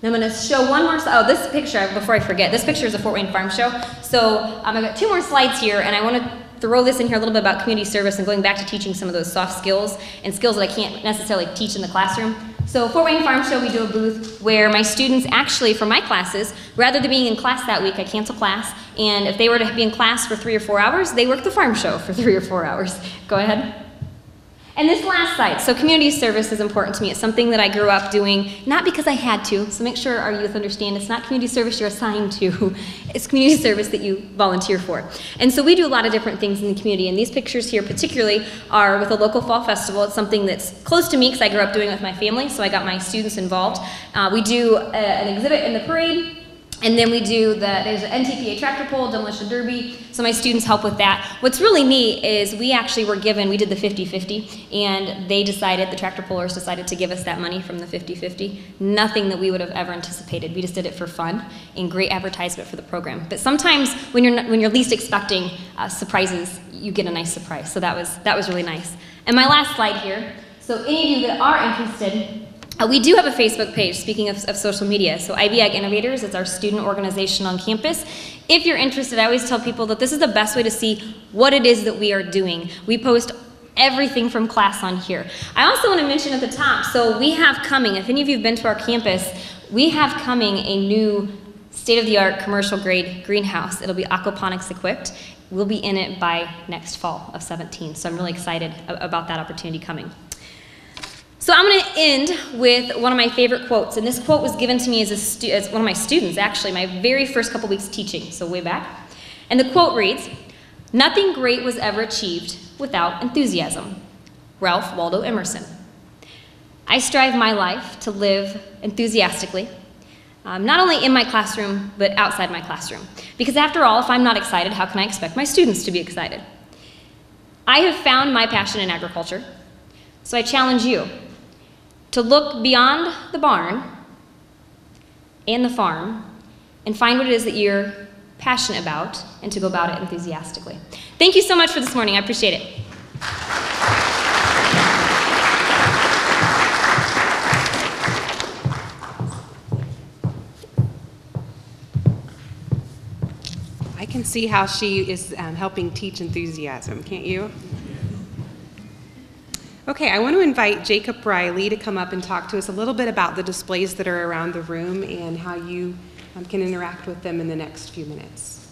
Now I'm going to show one more. Oh, this picture, before I forget, this picture is a Fort Wayne Farm Show. So um, I've got two more slides here, and I want to throw this in here a little bit about community service and going back to teaching some of those soft skills and skills that I can't necessarily teach in the classroom. So Fort Wayne Farm Show, we do a booth where my students actually, for my classes, rather than being in class that week, I cancel class, and if they were to be in class for three or four hours, they work the farm show for three or four hours. Go ahead. And this last site, so community service is important to me. It's something that I grew up doing, not because I had to, so make sure our youth understand it's not community service you're assigned to, it's community service that you volunteer for. And so we do a lot of different things in the community, and these pictures here particularly are with a local fall festival. It's something that's close to me because I grew up doing it with my family, so I got my students involved. Uh, we do a, an exhibit in the parade, and then we do the, there's an NTPA tractor pull, demolition derby, so my students help with that. What's really neat is we actually were given, we did the 50-50, and they decided, the tractor pullers decided to give us that money from the 50-50. Nothing that we would have ever anticipated. We just did it for fun and great advertisement for the program. But sometimes when you're, not, when you're least expecting uh, surprises, you get a nice surprise. So that was, that was really nice. And my last slide here, so any of you that are interested, uh, we do have a Facebook page, speaking of, of, social media. So Ivy Ag Innovators, it's our student organization on campus. If you're interested, I always tell people that this is the best way to see what it is that we are doing. We post everything from class on here. I also want to mention at the top, so we have coming, if any of you have been to our campus, we have coming a new state-of-the-art commercial grade greenhouse. It'll be aquaponics equipped. We'll be in it by next fall of 17, so I'm really excited about that opportunity coming. So I'm going to end with one of my favorite quotes, and this quote was given to me as, as one of my students, actually, my very first couple weeks teaching, so way back. And the quote reads, Nothing great was ever achieved without enthusiasm. Ralph Waldo Emerson. I strive my life to live enthusiastically, um, not only in my classroom, but outside my classroom. Because after all, if I'm not excited, how can I expect my students to be excited? I have found my passion in agriculture, so I challenge you to look beyond the barn and the farm and find what it is that you're passionate about and to go about it enthusiastically. Thank you so much for this morning. I appreciate it. I can see how she is um, helping teach enthusiasm, can't you? Okay, I want to invite Jacob Riley to come up and talk to us a little bit about the displays that are around the room and how you um, can interact with them in the next few minutes.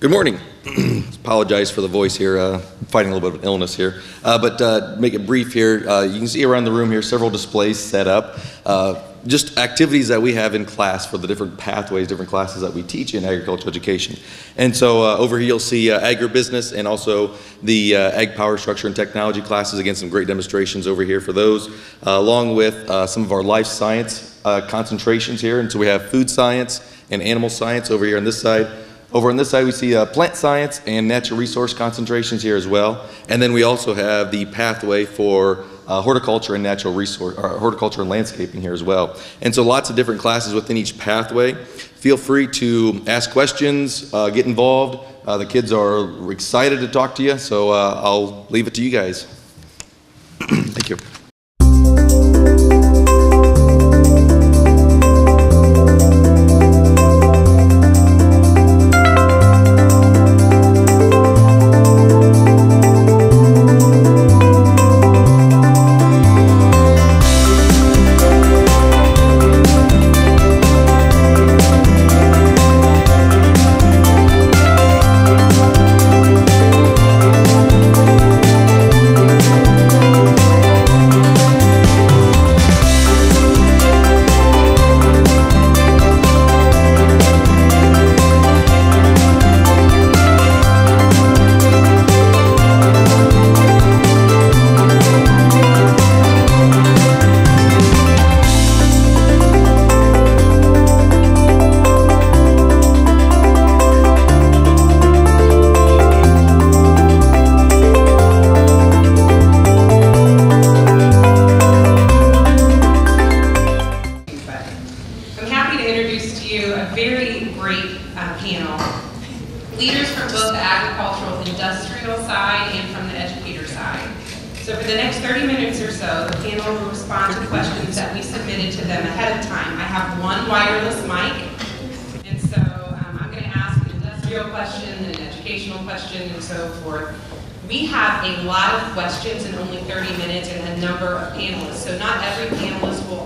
Good morning. Apologize for the voice here, uh, fighting a little bit of illness here. Uh, but uh, make it brief here, uh, you can see around the room here several displays set up. Uh, just activities that we have in class for the different pathways, different classes that we teach in agricultural education. And so uh, over here you'll see agribusiness and also the ag power structure and technology classes. Again, some great demonstrations over here for those, along with some of our life science concentrations here. And so we have food science and animal science over here on this side. Over on this side, we see uh, plant science and natural resource concentrations here as well. And then we also have the pathway for uh, horticulture and natural resource, or horticulture and landscaping here as well. And so lots of different classes within each pathway. Feel free to ask questions, uh, get involved. Uh, the kids are excited to talk to you, so uh, I'll leave it to you guys. Thank you.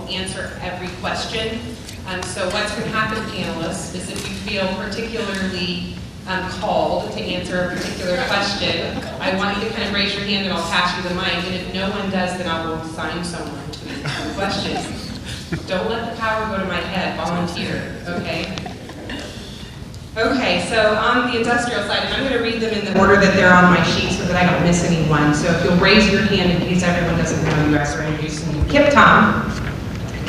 Answer every question. Um, So what's going to happen, panelists, is if you feel particularly um, called to answer a particular question, I want you to kind of raise your hand and I'll pass you the mic, and if no one does, then I will assign someone to answer the questions. Don't let the power go to my head, volunteer, okay? Okay, so on the industrial side, and I'm going to read them in the order that they're on my sheet so that I don't miss anyone. So if you'll raise your hand in case everyone doesn't know you, we're introducing you. Kip Tom.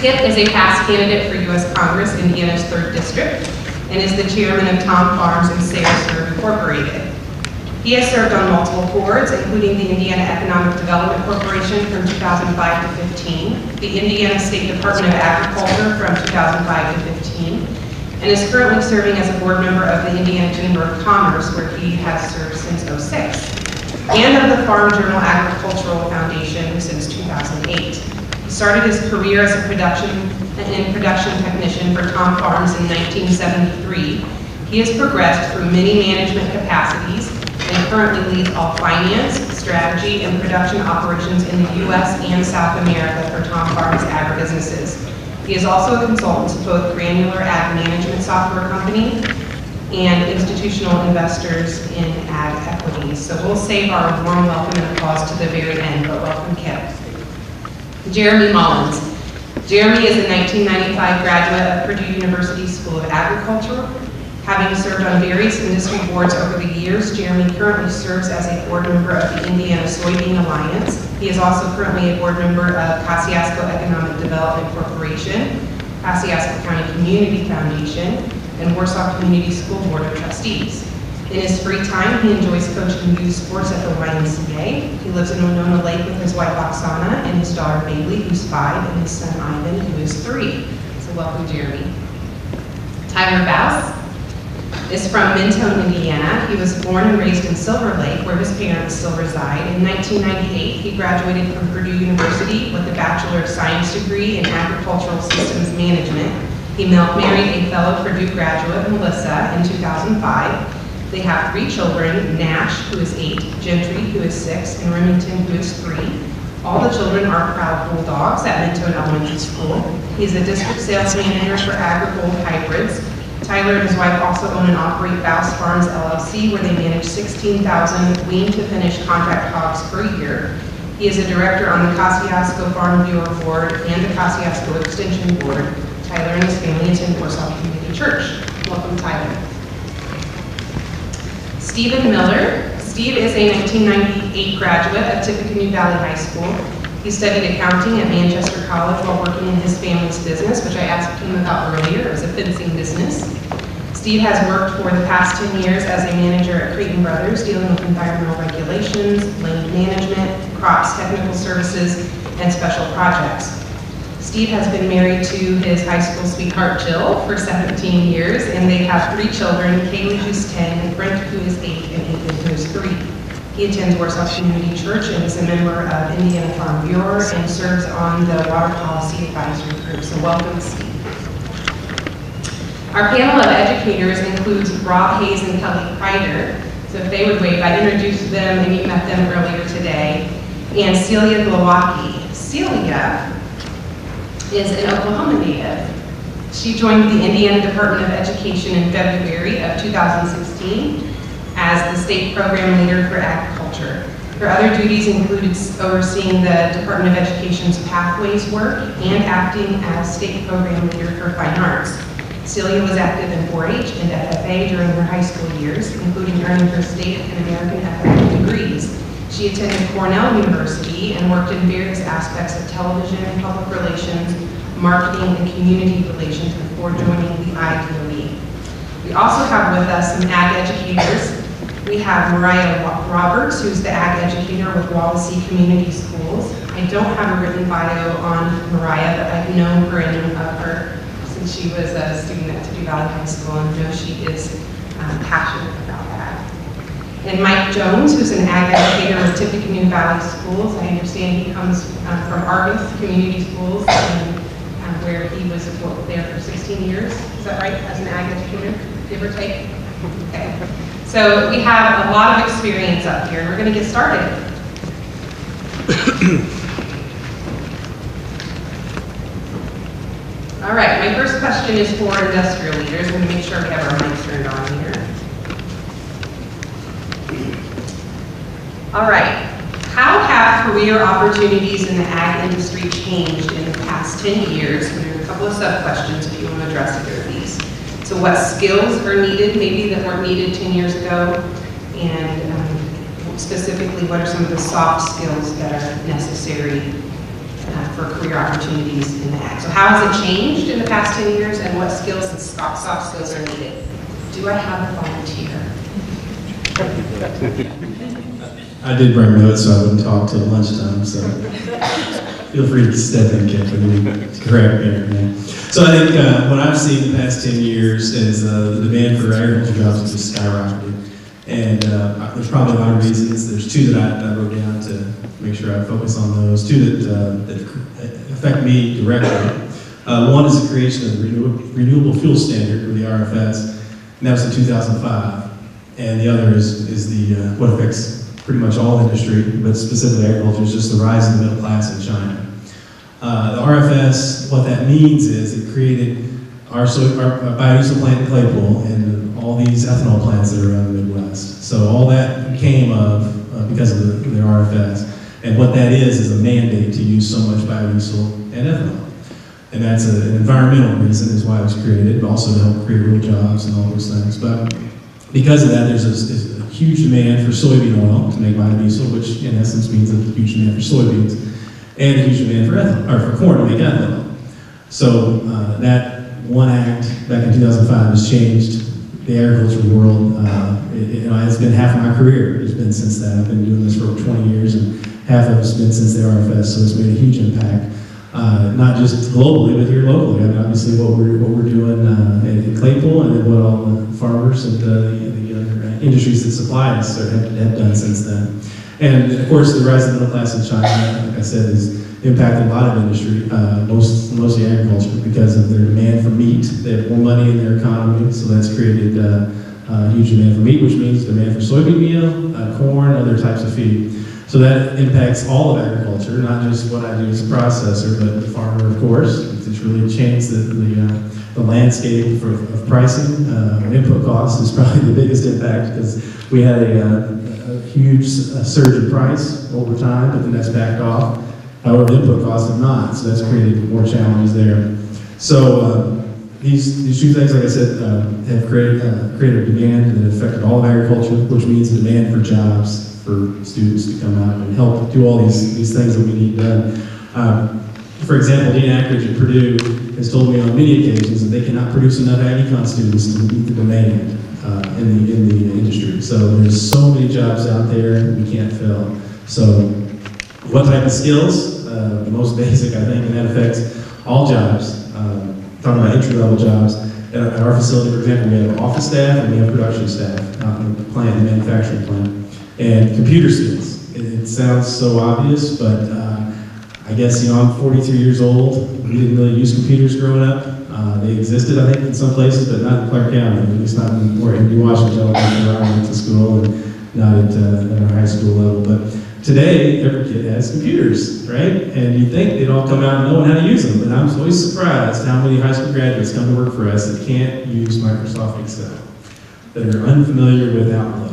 Kip is a past candidate for U.S. Congress, Indiana's 3rd District, and is the chairman of Tom Farms and Sayers Incorporated. He has served on multiple boards, including the Indiana Economic Development Corporation from 2005 to 15, the Indiana State Department of Agriculture from 2005 to 15, and is currently serving as a board member of the Indiana Chamber of Commerce, where he has served since 06, and of the Farm Journal Agricultural Foundation since 2008. Started his career as a production and production technician for Tom Farms in 1973. He has progressed through many management capacities and currently leads all finance, strategy, and production operations in the U.S. and South America for Tom Farms agribusinesses. He is also a consultant to both Granular Ag Management Software Company and institutional investors in ag equities. So we'll save our warm welcome and applause to the very end, but welcome Kip. Jeremy Mullins. Jeremy is a 1995 graduate of Purdue University School of Agriculture. Having served on various industry boards over the years, Jeremy currently serves as a board member of the Indiana Soybean Alliance. He is also currently a board member of Kosciusko Economic Development Corporation, Kosciusko County Community Foundation, and Warsaw Community School Board of Trustees. In his free time, he enjoys coaching youth sports at the YMCA. He lives in Winona Lake with his wife Oksana and his daughter Bailey, who's five, and his son Ivan, who is three. So welcome, Jeremy. Tyler Bass is from Mentone, Indiana. He was born and raised in Silver Lake, where his parents still reside. In 1998, he graduated from Purdue University with a Bachelor of Science degree in Agricultural Systems Management. He married a fellow Purdue graduate, Melissa, in 2005. They have three children, Nash, who is eight, Gentry, who is six, and Remington, who is three. All the children are proud Bulldogs at Mentone Elementary School. He's a district sales manager for AgriGold Hybrids. Tyler and his wife also own and operate Bass Farms LLC, where they manage 16,000 wean to finish contract hogs per year. He is a director on the Kosciusko Farm Bureau Board and the Kosciusko Extension Board. Tyler and his family attend Warsaw Community Church. Welcome, Tyler. Stephen Miller. Steve is a 1998 graduate of Tippecanoe Valley High School. He studied accounting at Manchester College while working in his family's business, which I asked him about earlier. It was a fencing business. Steve has worked for the past 10 years as a manager at Creighton Brothers, dealing with environmental regulations, land management, crops, technical services, and special projects. Steve has been married to his high school sweetheart Jill for 17 years, and they have three children, Kaylee who's 10, Brent who is 8, and Ethan who is 3. He attends Warsaw Community Church and is a member of Indiana Farm Bureau and serves on the Water Policy Advisory Group. So welcome, Steve. Our panel of educators includes Rob Hayes and Kelly Kreider. So if they would wave, I introduced them and you met them earlier today. And Celia Glowacki. Celia is an Oklahoma native. She joined the Indiana Department of Education in February of 2016 as the state program leader for agriculture. Her other duties included overseeing the Department of Education's pathways work and acting as state program leader for fine arts. Celia was active in 4-H and FFA during her high school years, including earning her state and American FFA degrees. She attended Cornell University and worked in various aspects of television, and public relations, marketing, and community relations before joining the IDOE. We also have with us some ag educators. We have Mariah Roberts, who's the ag educator with Wawasee Community Schools. I don't have a written bio on Mariah, but I've known her and of her since she was a student at Tippecanoe Valley High School and know she is um, passionate about. And Mike Jones, who's an ag educator with Tippecanoe Valley Schools. I understand he comes um, from Argos Community Schools, and, um, where he was there for 16 years. Is that right, as an ag educator, give or take? Okay. So we have a lot of experience up here. And we're going to get started. All right, my first question is for industrial leaders. To make sure we have our mics turned on here. All right, how have career opportunities in the ag industry changed in the past 10 years? There are a couple of sub-questions if you want to address either of these. So what skills are needed, maybe that weren't needed 10 years ago? And um, specifically, what are some of the soft skills that are necessary uh, for career opportunities in the ag? So how has it changed in the past 10 years, and what skills and soft soft skills are needed? Do I have a volunteer? I did bring notes, so I wouldn't talk till lunchtime, so feel free to step in, Kip, and correct me. man. So I think uh, what I've seen the past 10 years is uh, the demand for agriculture jobs has just skyrocketed. And uh, there's probably a lot of reasons. There's two that I, I wrote down to make sure I focus on those. Two that, uh, that affect me directly. Uh, one is the creation of the Renew- Renewable Fuel Standard, or the RFS, and that was in 2005. And the other is, is the, uh, what affects pretty much all industry, but specifically agriculture, is just the rise of the middle class in China. Uh, the RFS, what that means is it created our, so, our biodiesel plant in Claypool and all these ethanol plants that are around the Midwest. So all that came of uh, because of the, RFS. And what that is is a mandate to use so much biodiesel and ethanol. And that's a, an environmental reason is why it was created, but also to help create real jobs and all those things. But because of that, there's a huge demand for soybean oil to make biodiesel, which in essence means a huge demand for soybeans, and a huge demand for ethanol, or for corn to make ethanol. So uh, that one act back in 2005 has changed the agriculture world. Uh, it, it, it's been half of my career. It's been since then. I've been doing this for over 20 years, and half of it's been since the RFS. So it's made a huge impact. Uh, not just globally, but here locally. I mean, obviously, what we're what we're doing uh, in Claypool, and then what all the farmers and uh, the, the other industries that supply us have, have done since then. And of course, the rise of the middle class in China, like I said, has impacted a lot of industry, uh, most mostly agriculture, because of their demand for meat. They have more money in their economy, so that's created uh, a huge demand for meat, which means demand for soybean meal, uh, corn, other types of feed. So that impacts all of agriculture, not just what I do as a processor, but the farmer, of course. It's really changed the, the, uh, the landscape for, of pricing. Uh, input costs is probably the biggest impact because we had a, uh, a huge surge in price over time, but then that's backed off. However, input costs have not, so that's created more challenges there. So uh, these, these two things, like I said, uh, have created, uh, created a demand that affected all of agriculture, which means a demand for jobs for students to come out and help do all these, these things that we need done. Um, for example, Dean Akridge at Purdue has told me on many occasions that they cannot produce enough ag econ students to meet the demand uh, in, the, in the industry. So there's so many jobs out there we can't fill. So what type of skills? Uh, the most basic, I think, and that affects all jobs. Um, talking about entry-level jobs. At our facility, for example, we have office staff and we have production staff out in the plant, the manufacturing plant and computer skills. It, sounds so obvious, but uh, I guess, you know, I'm 43 years old. We didn't really use computers growing up. Uh, they existed, I think, in some places, but not in Clark County, at least not in, or New Washington, where I went to school, and not at, uh, at our high school level. But today, every kid has computers, right? And you'd think they'd all come out knowing how to use them, but I'm always surprised how many high school graduates come to work for us that can't use Microsoft Excel, that are unfamiliar with Outlook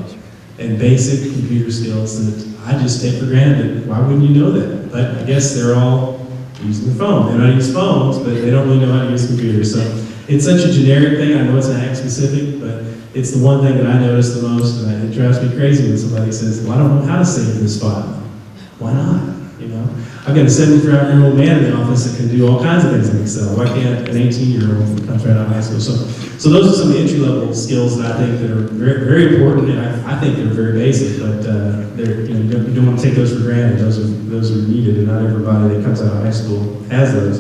and basic computer skills that I just take for granted. Why wouldn't you know that? But I guess they're all using their phone. They don't use phones, but they don't really know how to use computers. So it's such a generic thing. I know it's ag specific, but it's the one thing that I notice the most, and it drives me crazy when somebody says, "Well, I don't know how to save this file." Why not? I've got a 73-year-old man in the office that can do all kinds of things in Excel. Why can't an 18-year-old who comes right out of high school? So, so those are some entry-level skills that I think that are very, very important, and I, I think they're very basic, but uh, they're, you, know, you, don't, you don't want to take those for granted. Those are, those are needed, and not everybody that comes out of high school has those.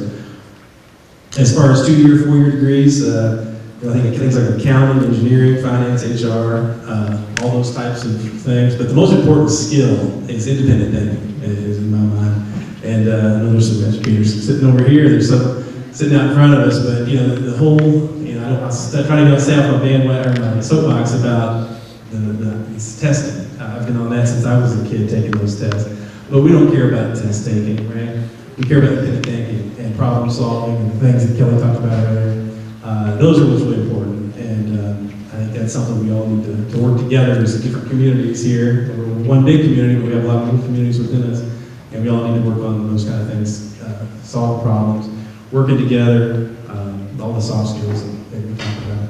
As far as two-year, four-year degrees, uh, I think things like accounting, engineering, finance, HR, uh, all those types of things. But the most important skill is independent thinking, is in my mind. And uh, I know there's some educators sitting over here, there's some sitting out in front of us, but you know, the, the whole, you know, I don't, I'm trying to get stay off my bandwagon or my soapbox about the, the it's testing. Uh, I've been on that since I was a kid taking those tests. But we don't care about test taking, right? We care about independent thinking and problem solving and the things that Kelly talked about earlier. Uh, those are what's really important, and um, I think that's something we all need to, to work together. There's different communities here. We're one big community, but we have a lot of little communities within us, and we all need to work on those kind of things, uh, solve problems, working together, um, all the soft skills that, we talked about.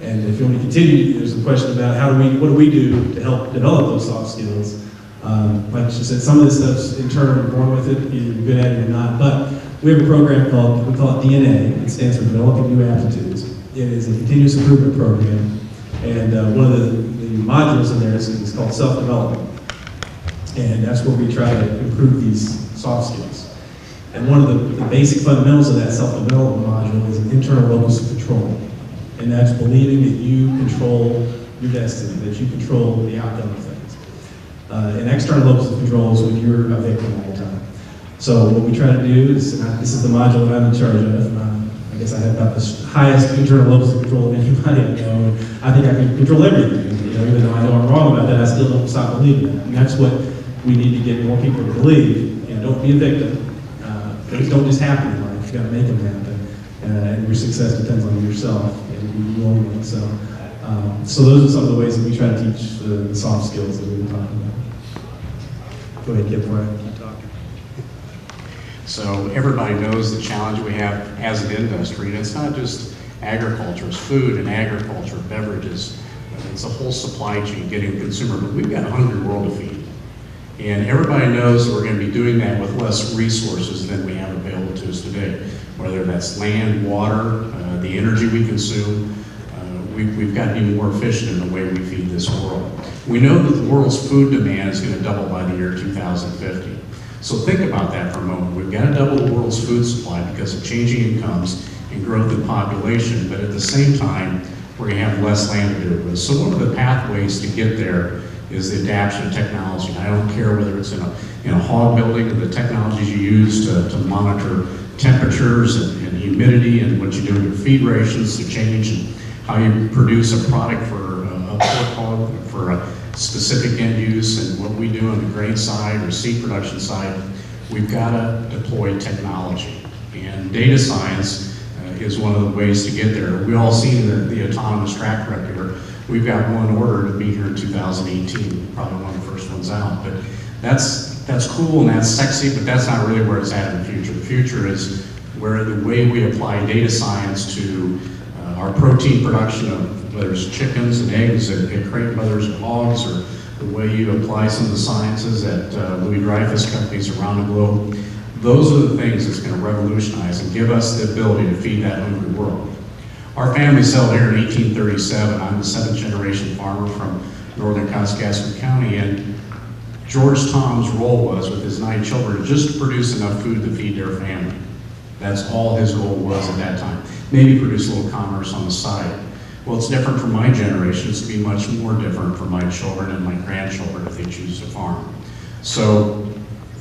And if you want to continue, there's a question about how do we, what do we do to help develop those soft skills? Um, like she said, some of this stuff's internal, we're born with it, either you're good at it or not. But we have a program called, we call it DNA. It stands for Developing New Aptitudes. It is a continuous improvement program. And uh, one of the, the modules in there is, is called self-development. And that's where we try to improve these soft skills. And one of the, the basic fundamentals of that self-development module is an internal locus of control. And that's believing that you control your destiny, that you control the outcome of things. Uh, external locus of control is when you're a victim all the time. So what we try to do is, I- this is the module that I'm in charge of. Um, I guess I have about the highest internal locus of control of anybody I know. I think I can control everything. You know, even though I know I'm wrong about that, I still don't stop believing that. And that's what we need to get more people to believe. Know, don't be a victim. Uh, things don't just happen in life. You got to make them happen. Uh, and your success depends on yourself and you own. So, um, so those are some of the ways that we try to teach the, the soft skills that we've been talking about. Go ahead, before I keep talking. So everybody knows the challenge we have as an industry, and it's not just agriculture, it's food and agriculture, beverages. It's a whole supply chain getting consumer, but we've got a hungry world to feed. And everybody knows we're going to be doing that with less resources than we have available to us today, whether that's land, water, uh, the energy we consume. Uh, we, we've got to be more efficient in the way we feed this world. We know that the world's food demand is going to double by the year 2050. So think about that for a moment. We've got to double the world's food supply because of changing incomes and growth in population, but at the same time, we're going to have less land to do it with. So one of the pathways to get there is the adaptation of technology. I don't care whether it's in a, in a hog building or the technologies you use to, to monitor temperatures and, and humidity and what you do with your feed rations to change and how you produce a product for a, a pork hog for a specific end use and what we do on the grain side or seed production side, we've got to deploy technology. And data science is one of the ways to get there. We all seen the, the autonomous track record. We've got one order to be here in 2018, probably one of the first ones out. But that's that's cool and that's sexy, but that's not really where it's at in the future. The future is where the way we apply data science to uh, our protein production of whether it's chickens and eggs at, at Creighton Brothers and hogs, or the way you apply some of the sciences at uh, Louis Dreyfus companies around the globe. Those are the things that's going to revolutionize and give us the ability to feed that hungry world. Our family settled here in 1837. I'm the seventh generation farmer from northern Kosciusko County, and George Tom's role was, with his nine children, just to produce enough food to feed their family. That's all his goal was at that time. Maybe produce a little commerce on the side. Well, it's different for my generation. It's going to be much more different for my children and my grandchildren if they choose to farm. So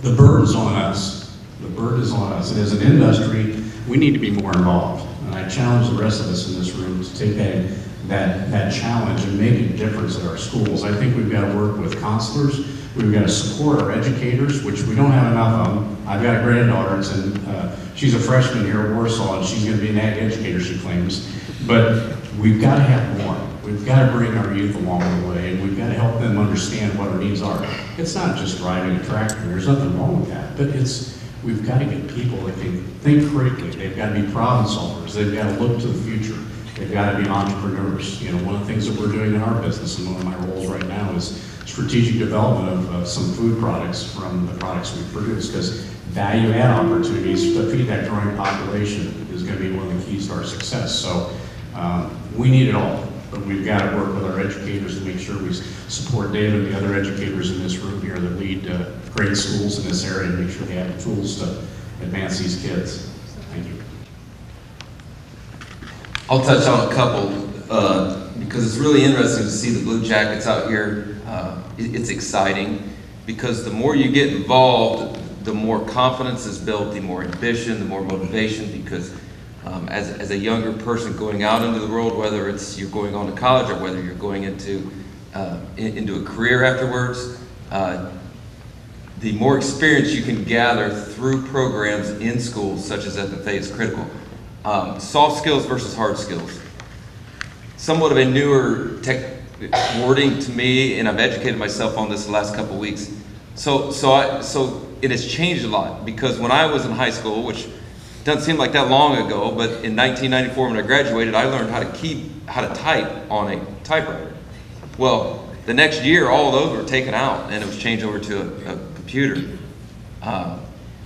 the burden's on us. The burden is on us. And as an industry, we need to be more involved. And I challenge the rest of us in this room to take that, that, that challenge and make a difference at our schools. I think we've got to work with counselors. We've got to support our educators, which we don't have enough of. I've got a granddaughter, and uh, she's a freshman here at Warsaw, and she's going to be an ag educator, she claims. But we've got to have more. We've got to bring our youth along the way, and we've got to help them understand what our needs are. It's not just driving a tractor. There's nothing wrong with that, but it's we've got to get people that can think critically. They've got to be problem solvers. They've got to look to the future. They've got to be entrepreneurs. You know, one of the things that we're doing in our business, and one of my roles right now, is strategic development of, of some food products from the products we produce, because value add opportunities to feed that growing population is going to be one of the keys to our success. So um, we need it all, but we've got to work with our educators to make sure we support David and the other educators in this room here that lead uh, great schools in this area and make sure they have the tools to advance these kids. Thank you. I'll touch on a couple, uh, because it's really interesting to see the Blue Jackets out here. Uh, It's exciting, because the more you get involved, the more confidence is built, the more ambition, the more motivation, because um, as, as a younger person going out into the world, whether it's you're going on to college or whether you're going into, uh, in- into a career afterwards, uh, the more experience you can gather through programs in schools such as FFA is critical. Um, soft skills versus hard skills. Somewhat of a newer tech wording to me, and I've educated myself on this the last couple weeks. So, so, I, so it has changed a lot because when I was in high school, which doesn't seem like that long ago, but in 1994 when I graduated, I learned how to keep, how to type on a typewriter. Well, the next year, all those were taken out, and it was changed over to a, a computer. Uh,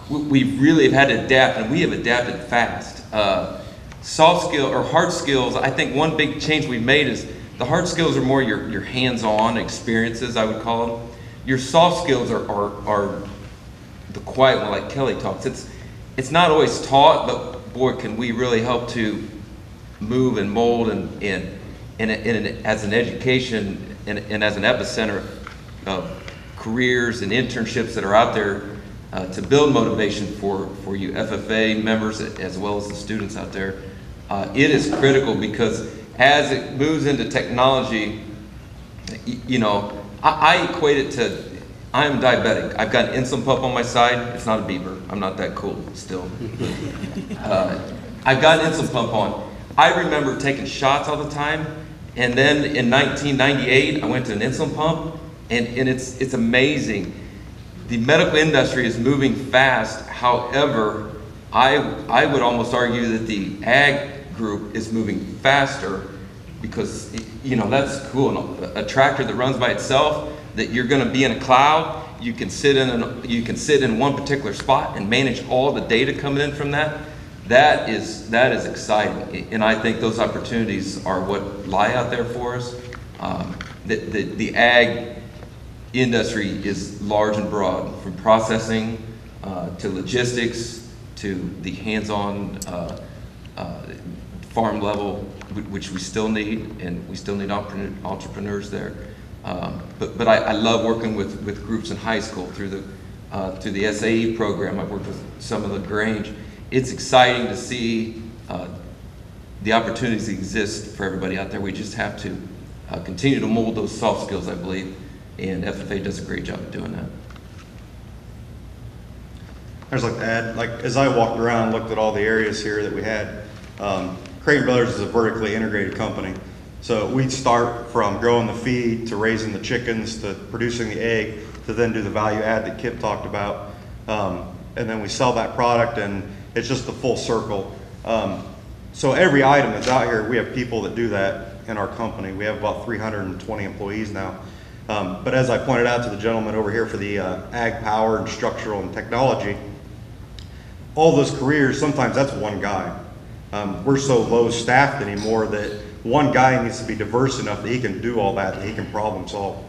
we, we really have had to adapt, and we have adapted fast. Uh, soft skill or hard skills, I think one big change we've made is the hard skills are more your, your hands-on experiences, I would call them. Your soft skills are, are, are the quiet one, like Kelly talks. It's, it's not always taught, but boy, can we really help to move and mold and, and, and as an education and, and as an epicenter of careers and internships that are out there uh, to build motivation for, for you FFA members as well as the students out there. Uh, it is critical because as it moves into technology, y- you know, I, I equate it to, I'm diabetic. I've got an insulin pump on my side. It's not a beaver. I'm not that cool still. Uh, I've got an insulin pump on. I remember taking shots all the time, and then in 1998, I went to an insulin pump, and, and it's, it's amazing. The medical industry is moving fast. However, I, I would almost argue that the ag group is moving faster because, you know, that's cool. A tractor that runs by itself, that you're going to be in a cloud, you can sit in an, you can sit in one particular spot and manage all the data coming in from that. That is that is exciting, and I think those opportunities are what lie out there for us. Um, the, the the ag industry is large and broad, from processing uh, to logistics to the hands-on uh, uh, farm level, which we still need, and we still need entrepreneurs there. Um, But, but I, I love working with, with groups in high school through the, uh, through the SAE program. I've worked with some of the Grange. It's exciting to see uh, the opportunities that exist for everybody out there. We just have to uh, continue to mold those soft skills, I believe, and FFA does a great job of doing that. I just like to add, like, as I walked around, looked at all the areas here that we had, um, Creighton Brothers is a vertically integrated company. So we start from growing the feed to raising the chickens to producing the egg to then do the value add that Kip talked about. Um, and then we sell that product and it's just the full circle. Um, so every item that's out here, we have people that do that in our company. We have about 320 employees now. Um, but as I pointed out to the gentleman over here for the uh, ag power and structural and technology, all those careers, sometimes that's one guy. Um, we're so low staffed anymore that one guy needs to be diverse enough that he can do all that, that he can problem solve.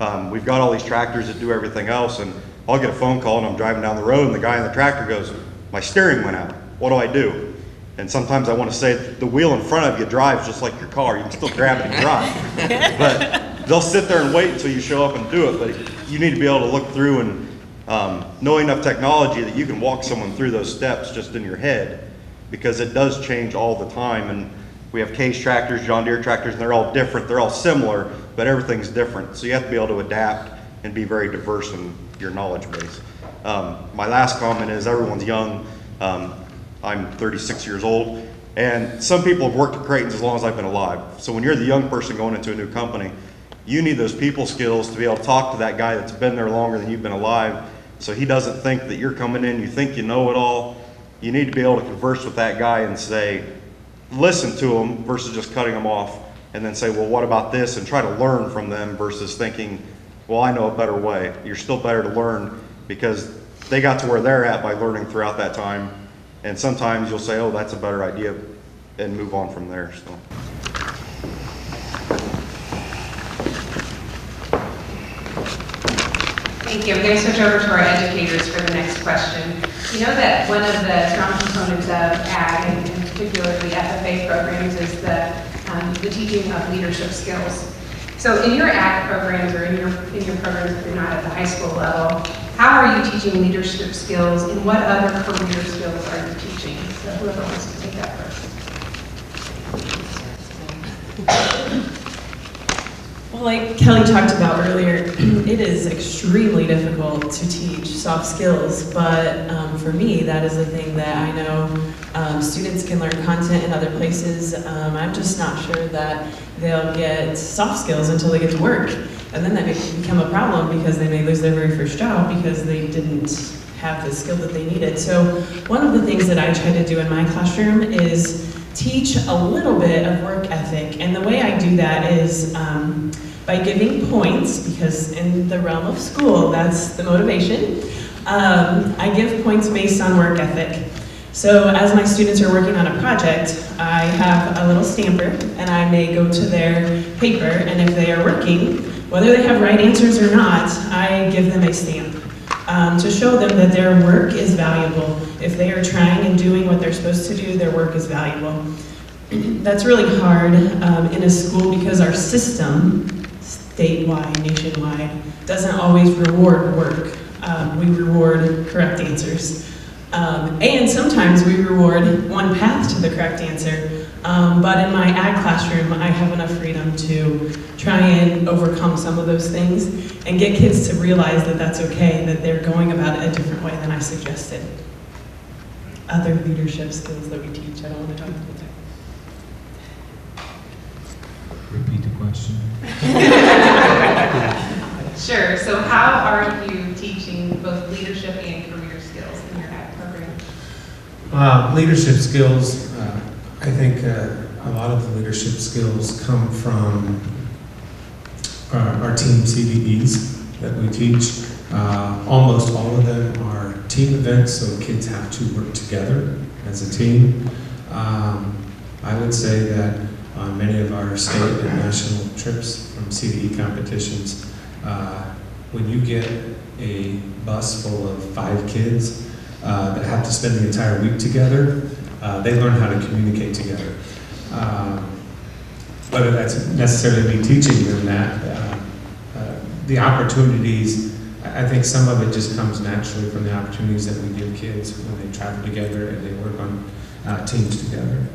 Um, we've got all these tractors that do everything else, and I'll get a phone call and I'm driving down the road, and the guy in the tractor goes, My steering went out. What do I do? And sometimes I want to say, The wheel in front of you drives just like your car. You can still grab it and drive. but they'll sit there and wait until you show up and do it. But you need to be able to look through and um, know enough technology that you can walk someone through those steps just in your head because it does change all the time. And we have Case tractors, John Deere tractors, and they're all different. They're all similar, but everything's different. So you have to be able to adapt and be very diverse in your knowledge base. Um, my last comment is everyone's young. Um, I'm 36 years old, and some people have worked at Creighton's as long as I've been alive. So when you're the young person going into a new company, you need those people skills to be able to talk to that guy that's been there longer than you've been alive so he doesn't think that you're coming in, you think you know it all. You need to be able to converse with that guy and say, listen to them versus just cutting them off and then say, well, what about this? And try to learn from them versus thinking, well, I know a better way. You're still better to learn because they got to where they're at by learning throughout that time. And sometimes you'll say, oh, that's a better idea and move on from there. So. Thank you. I'm going to switch over to our educators for the next question. You know that one of the strong components of ag, and particularly FFA programs, is the, um, the teaching of leadership skills. So in your ag programs or in your, in your programs if you're not at the high school level, how are you teaching leadership skills and what other career skills are you teaching? So whoever wants to take that first. Like Kelly talked about earlier, it is extremely difficult to teach soft skills, but um, for me, that is the thing that I know um, students can learn content in other places. Um, I'm just not sure that they'll get soft skills until they get to work. And then that may become a problem because they may lose their very first job because they didn't have the skill that they needed. So one of the things that I try to do in my classroom is teach a little bit of work ethic. And the way I do that is um, by giving points, because in the realm of school, that's the motivation. Um, I give points based on work ethic. So as my students are working on a project, I have a little stamper and I may go to their paper and if they are working, whether they have right answers or not, I give them a stamp um, to show them that their work is valuable. If they are trying and doing what they're supposed to do, their work is valuable. That's really hard um, in a school because our system, statewide, nationwide, doesn't always reward work. Um, we reward correct answers. Um, and sometimes we reward one path to the correct answer. Um, but in my ag classroom, I have enough freedom to try and overcome some of those things and get kids to realize that that's okay, that they're going about it a different way than I suggested. Other leadership skills that we teach, I don't want to talk about that. Repeat the question. Sure, so how are you teaching both leadership and career skills in your ag program? Uh, leadership skills, uh, I think uh, a lot of the leadership skills come from our, our team CDEs that we teach. Uh, almost all of them are team events, so kids have to work together as a team. Um, I would say that on many of our state and national trips from CDE competitions, uh, when you get a bus full of five kids uh, that have to spend the entire week together, uh, they learn how to communicate together. Um, whether that's necessarily me teaching them that, uh, uh, the opportunities, I I think some of it just comes naturally from the opportunities that we give kids when they travel together and they work on uh, teams together.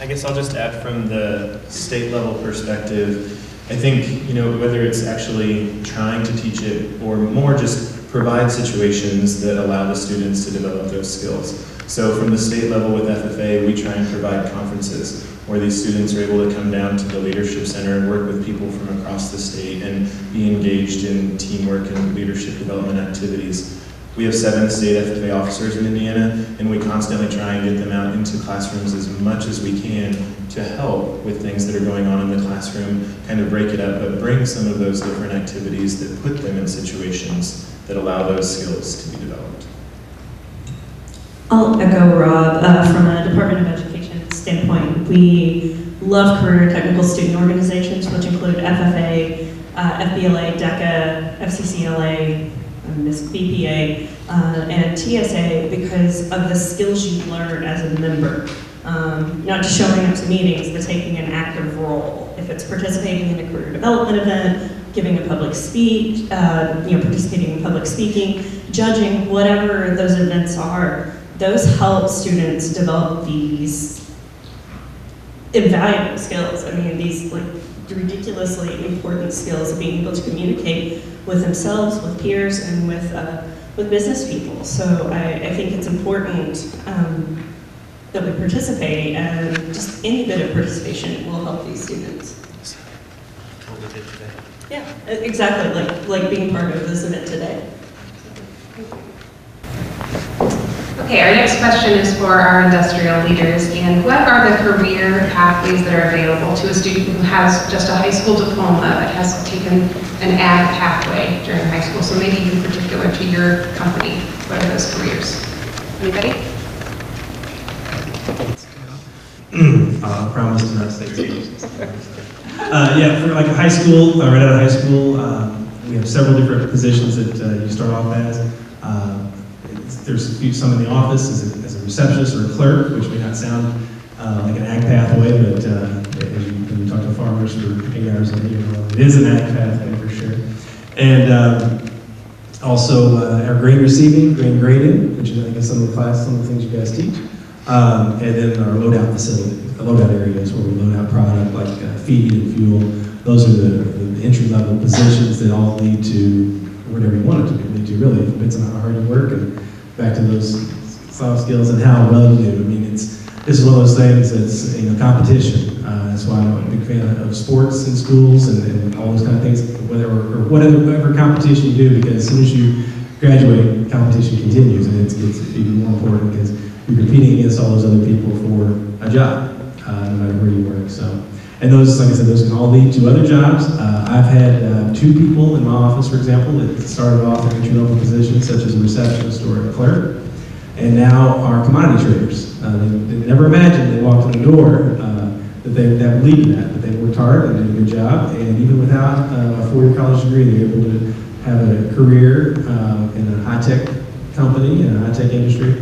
I guess I'll just add from the state level perspective, I think, you know, whether it's actually trying to teach it or more just provide situations that allow the students to develop those skills. So from the state level with FFA, we try and provide conferences where these students are able to come down to the Leadership Center and work with people from across the state and be engaged in teamwork and leadership development activities. We have seven state FFA officers in Indiana, and we constantly try and get them out into classrooms as much as we can to help with things that are going on in the classroom, kind of break it up, but bring some of those different activities that put them in situations that allow those skills to be developed. I'll echo Rob. Uh, from a Department of Education standpoint, we love career technical student organizations, which include FFA, uh, FBLA, DECA, FCCLA, Miss BPA, uh, and TSA because of the skills you learn as a member. Um, not just showing up to meetings, but taking an active role. If it's participating in a career development event, giving a public speech, uh, you know, participating in public speaking, judging, whatever those events are, those help students develop these invaluable skills. I mean, these like ridiculously important skills of being able to communicate with themselves, with peers, and with uh, with business people. So I, I think it's important um, that we participate, and just any bit of participation will help these students. Yeah, e- exactly. Like like being part of this event today. Okay, our next question is for our industrial leaders, and what are the career pathways that are available to a student who has just a high school diploma but has taken an ag pathway during high school? So maybe in particular to your company, what are those careers? Anybody? uh, promise to not say. Uh, yeah, for like high school, uh, right out of high school, um, we have several different positions that uh, you start off as. Um, there's some in the office as a, as a receptionist or a clerk, which may not sound uh, like an ag pathway, but uh, as you, when you talk to farmers for eight hours a day, it is an ag pathway for sure. And um, also uh, our grain receiving, grain grading, which is I guess some of the class, some of the things you guys teach. Um, and then our loadout facility, the loadout areas where we load out product like uh, feed and fuel. Those are the, the entry level positions that all lead to whatever you want it to be, lead to really. It depends on how hard you work and back to those soft skills and how well you do. I mean, it's this is one of those things that's you know competition. Uh, that's why I'm a big fan of sports in schools and, and all those kind of things, whether or whatever, whatever competition you do, because as soon as you graduate, competition continues, and it's, it's even more important because you're competing against all those other people for a job, uh, no matter where you work. So, and those, like I said, those can all lead to other jobs. Uh, I've had uh, two people in my office, for example, that started off in entry level positions, such as a receptionist or a clerk, and now are commodity traders. Uh, they, they never imagined they walked in the door uh, that they that would lead to that, but they worked hard and did a good job, and even without uh, a four-year college degree, they're able to have a career uh, in a high-tech company, in a high-tech industry,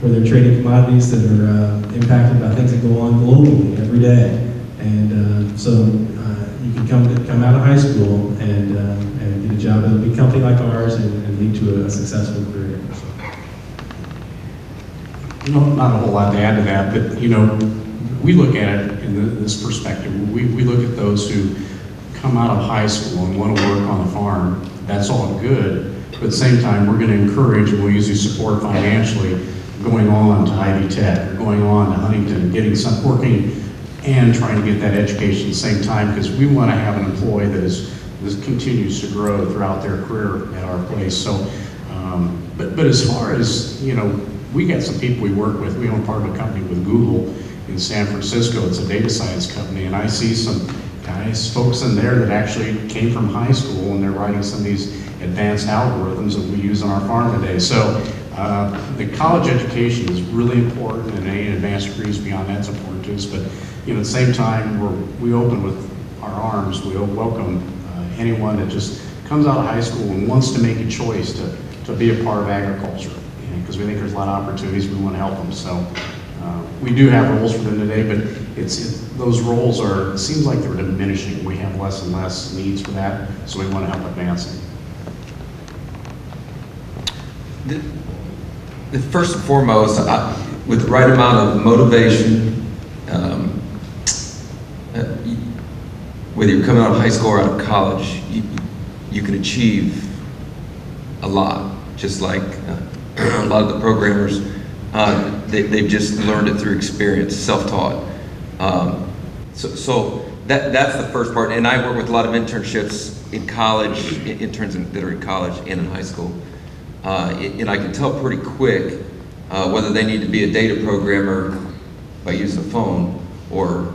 where they're trading commodities that are impacted by things that go on globally every day. And uh, so uh, you can come come out of high school and uh, and get a job at a big company like ours and, and lead to a, successful career. So. You know, not a whole lot to add to that, but, you know, we look at it in the- this perspective. We, we look at those who come out of high school and want to work on the farm. That's all good, but at the same time, we're going to encourage and we'll usually support financially going on to Ivy Tech, going on to Huntington, getting some, working and trying to get that education at the same time, because we want to have an employee that is, that continues to grow throughout their career at our place. So, um, but, but as far as, you know, we got some people we work with. We own part of a company with Google in San Francisco. It's a data science company, and I see some guys, folks in there that actually came from high school, and they're writing some of these advanced algorithms that we use on our farm today. So uh, the college education is really important, and any advanced degrees beyond that's important to us. But you know, at the same time, we're, we open with our arms. We welcome uh, anyone that just comes out of high school and wants to make a choice to, to be a part of agriculture because we think there's a lot of opportunities, we want to help them. So uh, we do have roles for them today, but it's, it, those roles are, it seems like they're diminishing. We have less and less needs for that, so we want to help advance. The, the first and foremost, I, with the right amount of motivation, um, you- whether you're coming out of high school or out of college, you, you can achieve a lot, just like uh, a lot of the programmers, uh, they, they've just learned it through experience, self-taught. Um, so, so that, that's the first part. And I work with a lot of internships in college, in- interns in- that are in college and in high school. Uh, and I can tell pretty quick uh, whether they need to be a data programmer by using a phone or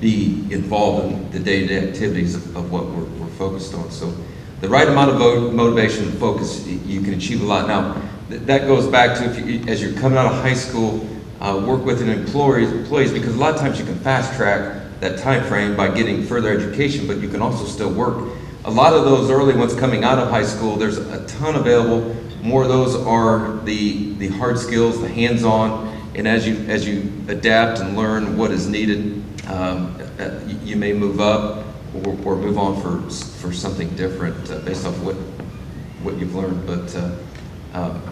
be involved in the day-to-day activities of, of what we're, we're focused on. So the right amount of motivation and focus, you can achieve a lot. Now, th- that goes back to if you, as you're coming out of high school, uh, work with an employees, employees, because a lot of times you can fast track that time frame by getting further education, but you can also still work. A lot of those early ones coming out of high school, there's a ton available. More of those are the, the hard skills, the hands-on, and as you, as you adapt and learn what is needed, um, uh, you, may move up or, or move on for, for something different uh, based off what, what you've learned. But uh, um,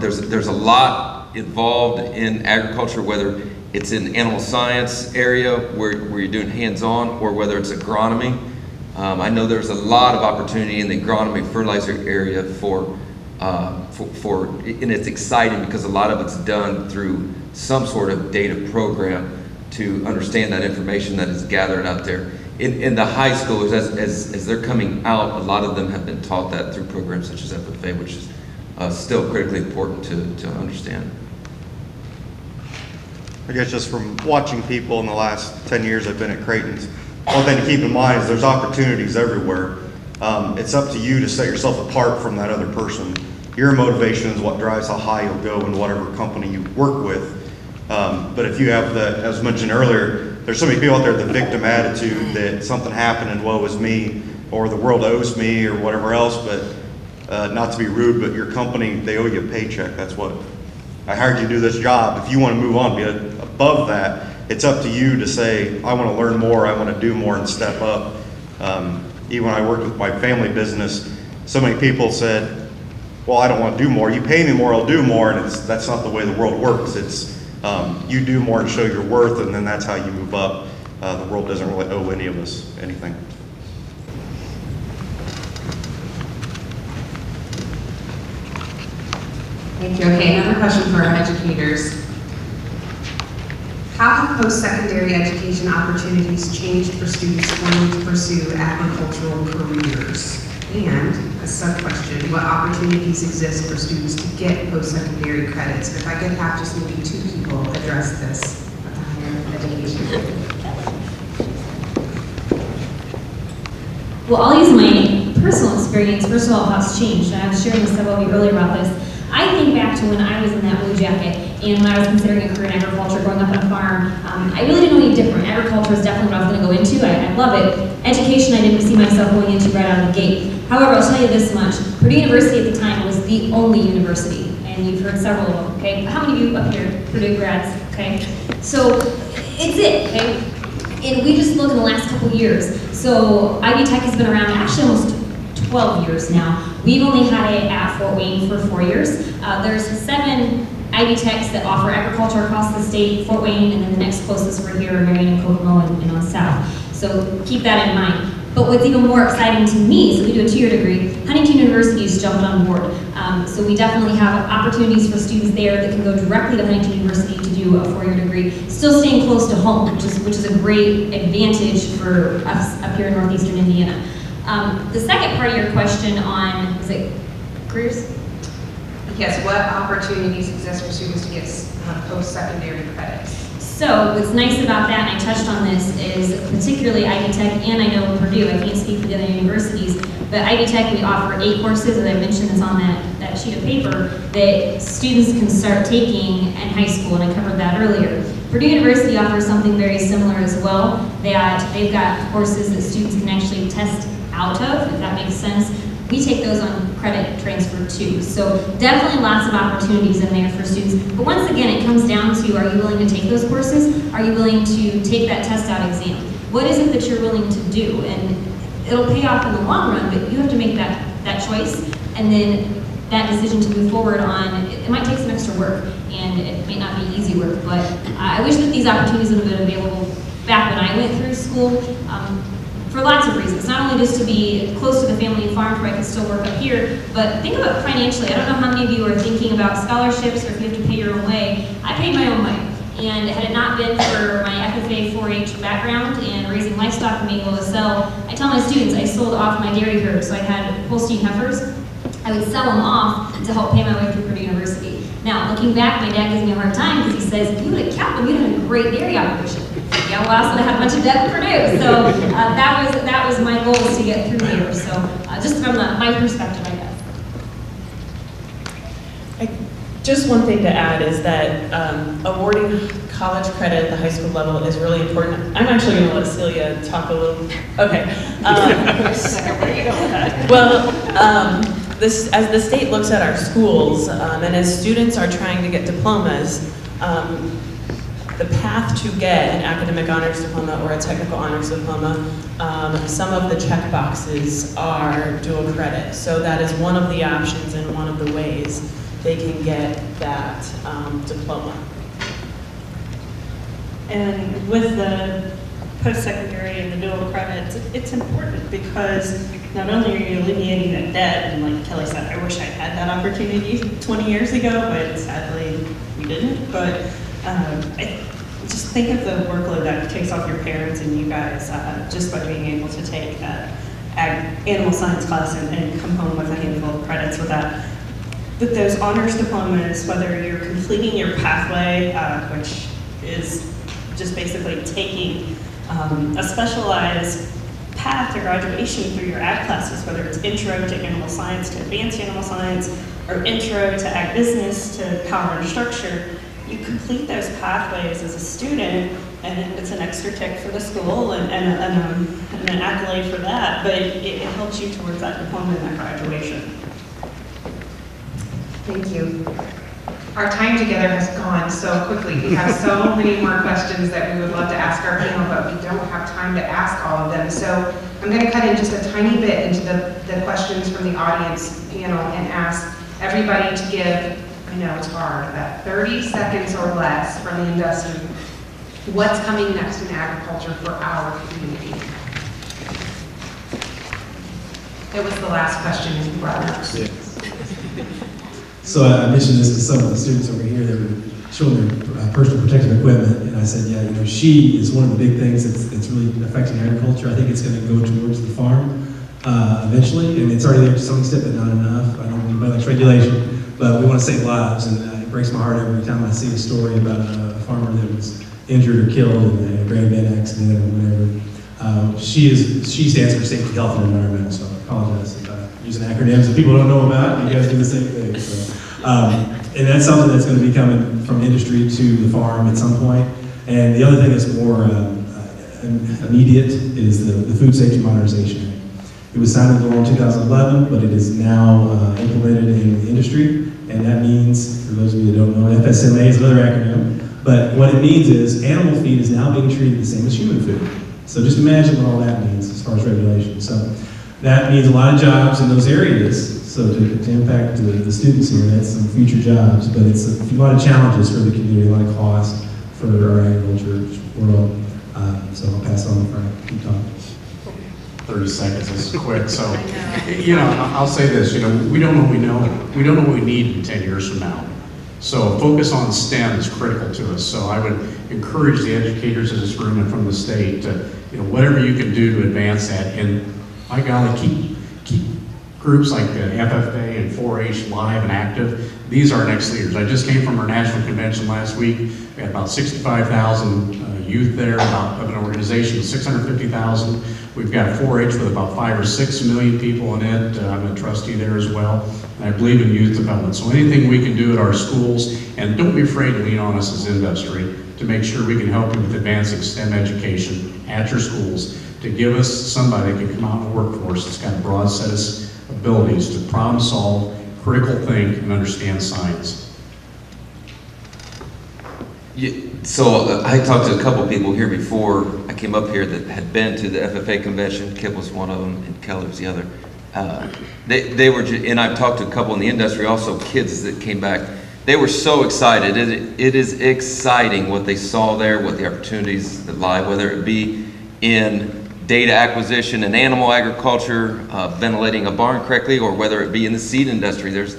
there's, there's a lot involved in agriculture, whether it's in animal science area where, where you're doing hands-on or whether it's agronomy. Um, I know there's a lot of opportunity in the agronomy fertilizer area for, uh, for, for, and it's exciting because a lot of it's done through some sort of data program to understand that information that is gathered out there. In, in the high schoolers, as, as, as they're coming out, a lot of them have been taught that through programs such as FFA, which is uh, still critically important to, to understand. I guess just from watching people in the last 10 years I've been at Creighton's, one thing to keep in mind is there's opportunities everywhere. Um, it's up to you to set yourself apart from that other person. Your motivation is what drives how high you'll go in whatever company you work with. Um, but if you have the, as mentioned earlier, there's so many people out there, the victim attitude that something happened and woe is me, or the world owes me, or whatever else, but uh, not to be rude, but your company, they owe you a paycheck. That's what, I hired you to do this job. If you want to move on, be above that, it's up to you to say, I want to learn more, I want to do more and step up. Um, Even when I worked with my family business, so many people said, well, I don't want to do more. You pay me more, I'll do more, and it's, that's not the way the world works. It's, um, you do more and show your worth, and then that's how you move up. Uh, the world doesn't really owe any of us anything. Thank you. Okay, another question for our educators. How have post-secondary education opportunities changed for students wanting to pursue agricultural careers? And a sub-question, what opportunities exist for students to get post-secondary credits? If I could have just maybe two people address this at the higher education. Well, I'll use my personal experience. First of all, how it's changed. I was sharing with several of you earlier about this. I think back to when I was in that blue jacket and when I was considering a career in agriculture, growing up on a farm. Um, I really didn't know any different. Agriculture is definitely what I was going to go into. I, I love it. Education, I didn't see myself going into right out of the gate. However, I'll tell you this much. Purdue University at the time was the only university, and you've heard several of them, okay? How many of you up here, Purdue grads, okay? So, it's it, okay? And we just look in the last couple years. So Ivy Tech has been around actually almost 12 years now. We've only had it at Fort Wayne for four years. Uh, there's seven Ivy Techs that offer agriculture across the state, Fort Wayne, and then the next closest we're here are Marion and Kokomo and, and on south. So keep that in mind. But what's even more exciting to me, so we do a two-year degree, Huntington University has jumped on board. Um, so we definitely have opportunities for students there that can go directly to Huntington University to do a four-year degree, still staying close to home, which is, which is a great advantage for us up here in northeastern Indiana. Um, the second part of your question on, is it careers? Yes, what opportunities exist for students to get uh, post-secondary credits? So what's nice about that, and I touched on this, is particularly Ivy Tech and I know Purdue, I can't speak for the other universities, but Ivy Tech, we offer eight courses, as I mentioned this on that, that sheet of paper, that students can start taking in high school, and I covered that earlier. Purdue University offers something very similar as well, that they've got courses that students can actually test out of, if that makes sense. We take those on credit transfer too. So definitely lots of opportunities in there for students. But once again, it comes down to, are you willing to take those courses? Are you willing to take that test out exam? What is it that you're willing to do? And it'll pay off in the long run, but you have to make that, that choice. And then that decision to move forward on, it, it might take some extra work and it may not be easy work, but I wish that these opportunities would have been available back when I went through school. Um, for lots of reasons. Not only just to be close to the family and farm where I can still work up here, but think about financially. I don't know how many of you are thinking about scholarships or if you have to pay your own way. I paid my own way. And had it not been for my FFA 4-H background and raising livestock and being able to sell, I tell my students I sold off my dairy herd, so I had Holstein heifers. I would sell them off to help pay my way through Purdue University. Now, looking back, my dad gives me a hard time because he says, you would have kept them, you'd have had a great dairy operation. Yeah, well, I also had a bunch of debt at Purdue, so uh, that was that was my goal was to get through here. So uh, just from the, my perspective, I guess. Just one thing to add is that um, awarding college credit at the high school level is really important. I'm actually going to let Celia talk a little. Okay. Um, well, um, this, as the state looks at our schools um, and as students are trying to get diplomas, um, the path to get an academic honors diploma or a technical honors diploma, um, some of the check boxes are dual credit. So that is one of the options and one of the ways they can get that um, diploma. And with the post-secondary and the dual credits, it's important because not only are you alleviating that debt, and like Kelly said, I wish I had that opportunity 20 years ago, but sadly we didn't. But um, think of the workload that takes off your parents and you guys uh, just by being able to take an ag- animal science class and, and come home with a handful of credits with that. But those honors diplomas, whether you're completing your pathway, uh, which is just basically taking um, a specialized path to graduation through your ag classes, whether it's intro to animal science to advanced animal science, or intro to ag business to power and structure, you complete those pathways as a student, and it's an extra tick for the school and, and, and, um, and an accolade for that, but it, it helps you towards that diploma and that graduation. Thank you. Our time together has gone so quickly. We have so many more questions that we would love to ask our panel, but we don't have time to ask all of them. So I'm going to cut in just a tiny bit into the, the questions from the audience panel and ask everybody to give, I know it's hard, about 30 seconds or less from the industry. What's coming next in agriculture for our community? It was the last question you brought up. So I mentioned this to some of the students over here that were showing their uh, personal protective equipment, and I said, yeah, you know, SHE is one of the big things that's, that's really affecting agriculture. I think it's going to go towards the farm uh, eventually, and it's already there to some extent, but not enough. I don't know regulation, but we want to save lives, and uh, it breaks my heart every time I see a story about a farmer that was injured or killed in a grain bin accident or whatever. Um, SHE is SHE stands for safety, health, and environment. So I apologize if I'm using acronyms that people don't know about. You guys do the same thing. So, um, and that's something that's going to be coming from industry to the farm at some point. And the other thing that's more um, uh, immediate is the, the Food Safety Modernization Act. It was signed into law in 2011, but it is now uh, implemented in the industry, and that means, for those of you that don't know, FSMA is another acronym. But what it means is animal feed is now being treated the same as human food. So just imagine what all that means as far as regulation. So that means a lot of jobs in those areas. So to, to impact the, the students here, that's some future jobs. But it's a, a lot of challenges for the community, a lot of cost for our agriculture world. Um, so I'll pass on for keep talking. 30 seconds is quick, so, you know, I'll say this, you know, we don't know what we know, we don't know what we need in 10 years from now. So focus on STEM is critical to us, so I would encourage the educators in this room and from the state to, you know, whatever you can do to advance that, and my golly, keep, keep groups like the FFA and 4-H live and active. These are our next leaders. I just came from our national convention last week. We had about 65,000 uh, youth there, about, of an organization of 650,000. We've got 4-H with about five or six million people in it. Uh, I'm a trustee there as well. And I believe in youth development. So anything we can do at our schools, and don't be afraid to lean on us as industry to make sure we can help you with advancing STEM education at your schools, to give us somebody that can come out in the workforce that's got a broad set of abilities to problem solve, critical think, and understand science. Yeah, so uh, I talked to a couple people here before I came up here that had been to the FFA convention. Kip was one of them, and Kelly was the other. Uh, they, they were, and I've talked to a couple in the industry, also kids that came back. They were so excited. It, it is exciting what they saw there, what the opportunities that lie, whether it be in data acquisition and animal agriculture, uh, ventilating a barn correctly, or whether it be in the seed industry. There's,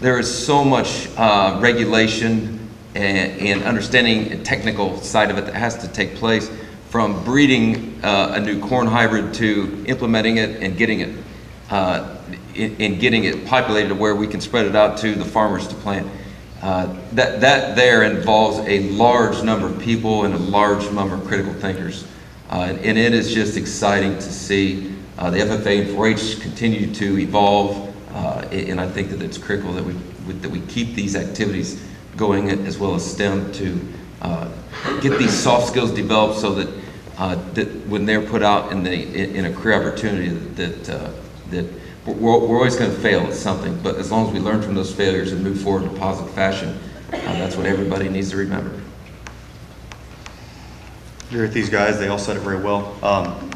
there is so much uh, regulation and, and understanding the technical side of it that has to take place from breeding uh, a new corn hybrid to implementing it and getting it uh, in, in getting it populated to where we can spread it out to the farmers to plant. Uh, that that there involves a large number of people and a large number of critical thinkers, uh, and, and it is just exciting to see uh, the FFA and 4-H continue to evolve. Uh, and I think that it's critical that we that we keep these activities going as well as STEM to uh, get these soft skills developed so that, uh, that when they're put out in, the, in, a career opportunity that, uh, that we're, we're always going to fail at something, but as long as we learn from those failures and move forward in a positive fashion, uh, that's what everybody needs to remember. You're with these guys, they all said it very well. Um,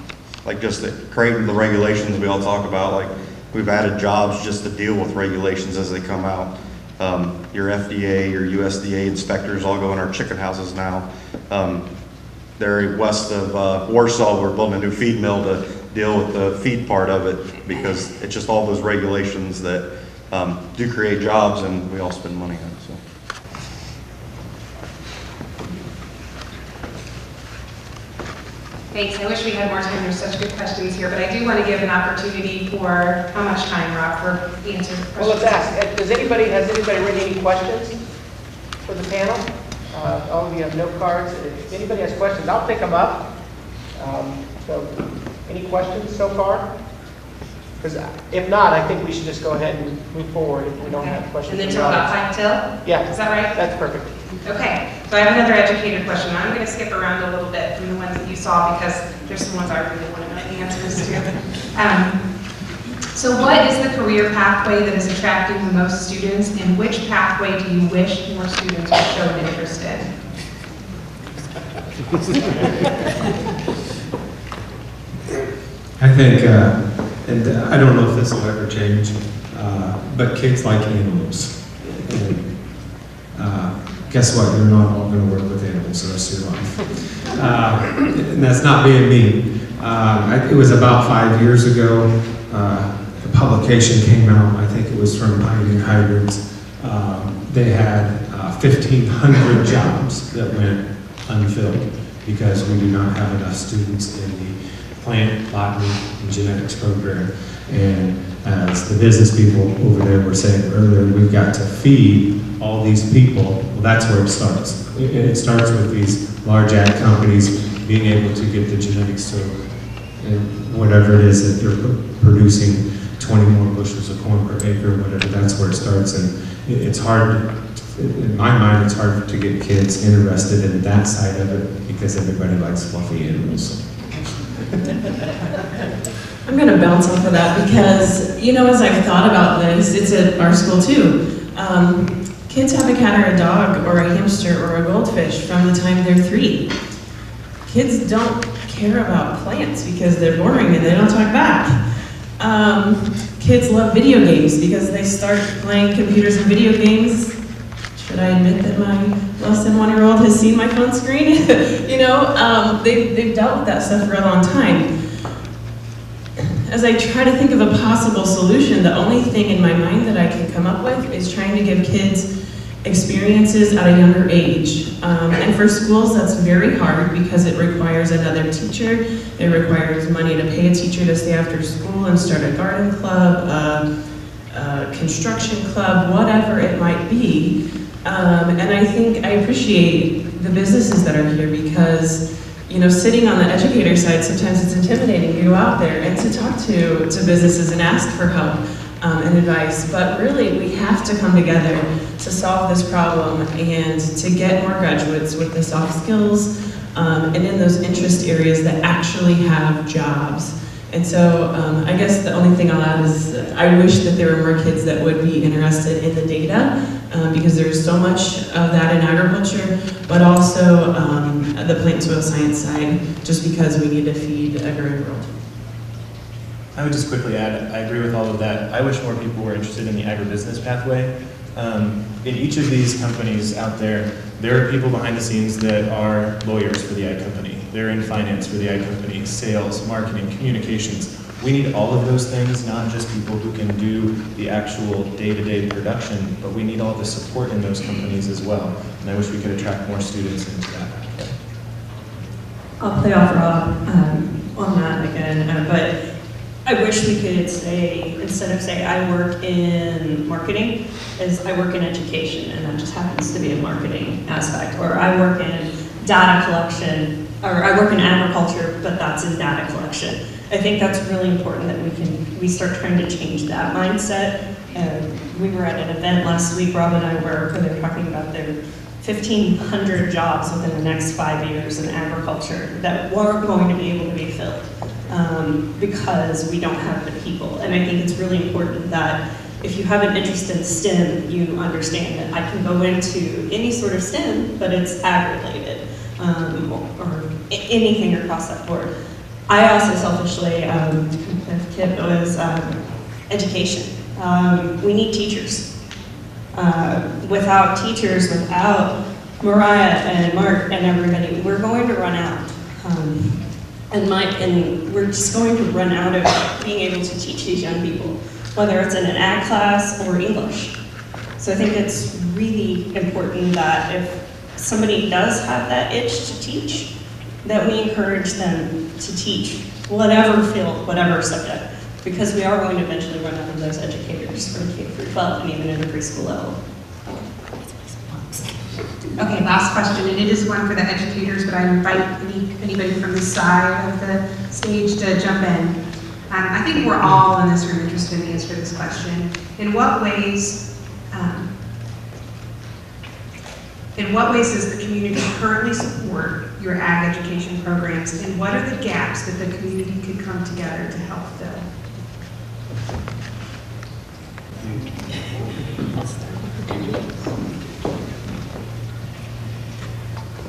like just the, creating the regulations we all talk about, like we've added jobs just to deal with regulations as they come out. Um, your FDA, your USDA inspectors all go in our chicken houses now. Um, they're west of uh, Warsaw, we're building a new feed mill to deal with the feed part of it because it's just all those regulations that um, do create jobs and we all spend money on. So. Thanks. I wish we had more time. There's such good questions here, but I do want to give an opportunity for, how much time, Rob, for answer questions? Well, let's ask, does anybody, has anybody written any questions for the panel? Uh, All of you have note cards. If anybody has questions, I'll pick them up. Um, So, any questions so far? Because if not, I think we should just go ahead and move forward if we don't have questions. And then till about five till? Yeah. Is that right? That's perfect. Okay, so I have another educated question. I'm going to skip around a little bit from the ones that you saw because there's some ones I really want to know the answers to. Um, So what is the career pathway that is attracting the most students, and which pathway do you wish more students would show an interest in? I think, uh, and I don't know if this will ever change, uh, but kids like animals. And, uh, Guess what? You're not all going to work with animals the rest of your life. Uh, And that's not being mean. Uh, It was about five years ago, uh, a publication came out, I think it was from Pioneer Hydrants. Um, They had uh, 1,500 jobs that went unfilled because we do not have enough students in the plant, botany, and genetics program. And as the business people over there were saying earlier, we've got to feed all these people. Well, that's where it starts. It, it starts with these large ag companies being able to get the genetics to whatever it is that they're producing 20 more bushels of corn per acre, whatever, that's where it starts. And it, it's hard, in my mind, it's hard to get kids interested in that side of it because everybody likes fluffy animals. I'm going to bounce off of that because, you know, as I've thought about this, it's at our school too. Um, kids have a cat or a dog or a hamster or a goldfish from the time they're three. Kids don't care about plants because they're boring and they don't talk back. Um, kids love video games because they start playing computers and video games. Should I admit that my less than one-year-old has seen my phone screen? you know, um, they, they've dealt with that stuff for a long time as I try to think of a possible solution, the only thing in my mind that I can come up with is trying to give kids experiences at a younger age. Um, and for schools, that's very hard because it requires another teacher. It requires money to pay a teacher to stay after school and start a garden club, a, a construction club, whatever it might be. Um, and I think I appreciate the businesses that are here because you know, sitting on the educator side, sometimes it's intimidating to go out there and to talk to, to businesses and ask for help um, and advice. But really, we have to come together to solve this problem and to get more graduates with the soft skills um, and in those interest areas that actually have jobs. And so um, I guess the only thing I'll add is I wish that there were more kids that would be interested in the data um, because there's so much of that in agriculture, but also um, the plant and soil science side, just because we need to feed a growing world. I would just quickly add, I agree with all of that. I wish more people were interested in the agribusiness pathway. Um, in each of these companies out there, there are people behind the scenes that are lawyers for the ag company. They're in finance for the ag company, sales, marketing, communications. We need all of those things, not just people who can do the actual day-to-day production, but we need all the support in those companies as well. And I wish we could attract more students into that. I'll play off Rob um, on that again, uh, but I wish we could say, instead of say, I work in marketing, is I work in education, and that just happens to be a marketing aspect, or I work in data collection, or I work in agriculture, but that's in data collection. I think that's really important that we can, we start trying to change that mindset. Um, we were at an event last week, Rob and I were, where they were talking about their 1,500 jobs within the next five years in agriculture that weren't going to be able to be filled um, because we don't have the people. And I think it's really important that if you have an interest in STEM, you understand that I can go into any sort of STEM, but it's ag-related um, or anything across that board. I also selfishly, um, was um, education. Um, we need teachers. Uh, without teachers, without Mariah and Mark and everybody, we're going to run out. Um, and, my, and we're just going to run out of being able to teach these young people, whether it's in an ag class or English. So I think it's really important that if somebody does have that itch to teach, that we encourage them to teach whatever field, whatever subject, because we are going to eventually run out of those educators for K through 12 and even in the preschool level. Okay, last question, and it is one for the educators, but I invite any, anybody from the side of the stage to jump in. Um, I think we're all in this room interested in the answer to this question. In what ways, um, in what ways does the community currently support your ag education programs, and what are the gaps that the community could come together to help fill?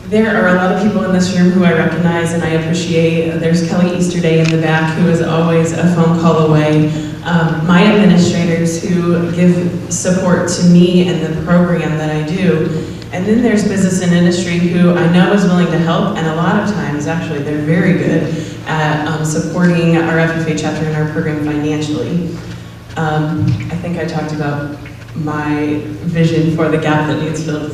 There are a lot of people in this room who I recognize and I appreciate. There's Kelly Easterday in the back, who is always a phone call away. Um, my administrators who give support to me and the program that I do. And then there's business and industry who I know is willing to help, and a lot of times, actually, they're very good at um, supporting our FFA chapter and our program financially. Um, I think I talked about my vision for the gap that needs filled.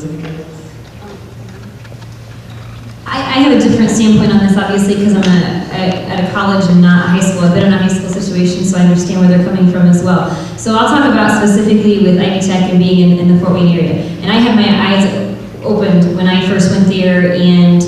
I, I have a different standpoint on this, obviously, because I'm a, a, at a college and not a high school. I've been in a high school situation, so I understand where they're coming from as well. So I'll talk about specifically with Ivy Tech and being in, in the Fort Wayne area. And I had my eyes opened when I first went there, and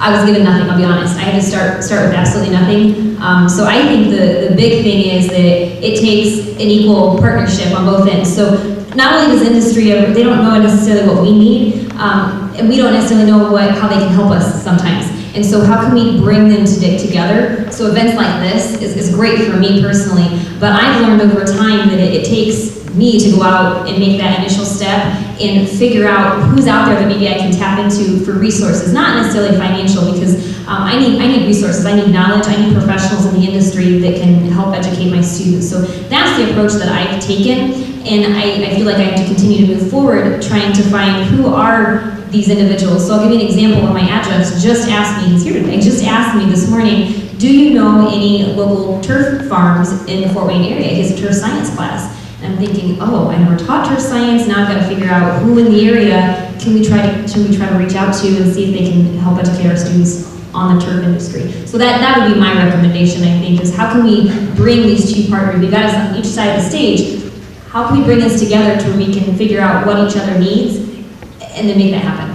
I was given nothing. I'll be honest. I had to start start with absolutely nothing. Um, so I think the the big thing is that it takes an equal partnership on both ends. So not only does industry, they don't know necessarily what we need. Um, and we don't necessarily know what, how they can help us sometimes. And so how can we bring them to get together? So events like this is, is great for me personally, but I've learned over time that it, it takes me to go out and make that initial step and figure out who's out there that maybe I can tap into for resources, not necessarily financial, because um, I need I need resources, I need knowledge, I need professionals in the industry that can help educate my students. So that's the approach that I've taken, and I, I feel like I have to continue to move forward, trying to find who are these individuals. So I'll give you an example. Of my adjuncts just asked me, he's here today, just asked me this morning, do you know any local turf farms in the Fort Wayne area? He has a turf science class. I'm thinking, oh, I never taught turf science, now I've got to figure out who in the area can we try to, can we try to reach out to and see if they can help educate our students on the turf industry. So that, that would be my recommendation, I think, is how can we bring these two partners, we've got us on each side of the stage, how can we bring this together to where we can figure out what each other needs and then make that happen.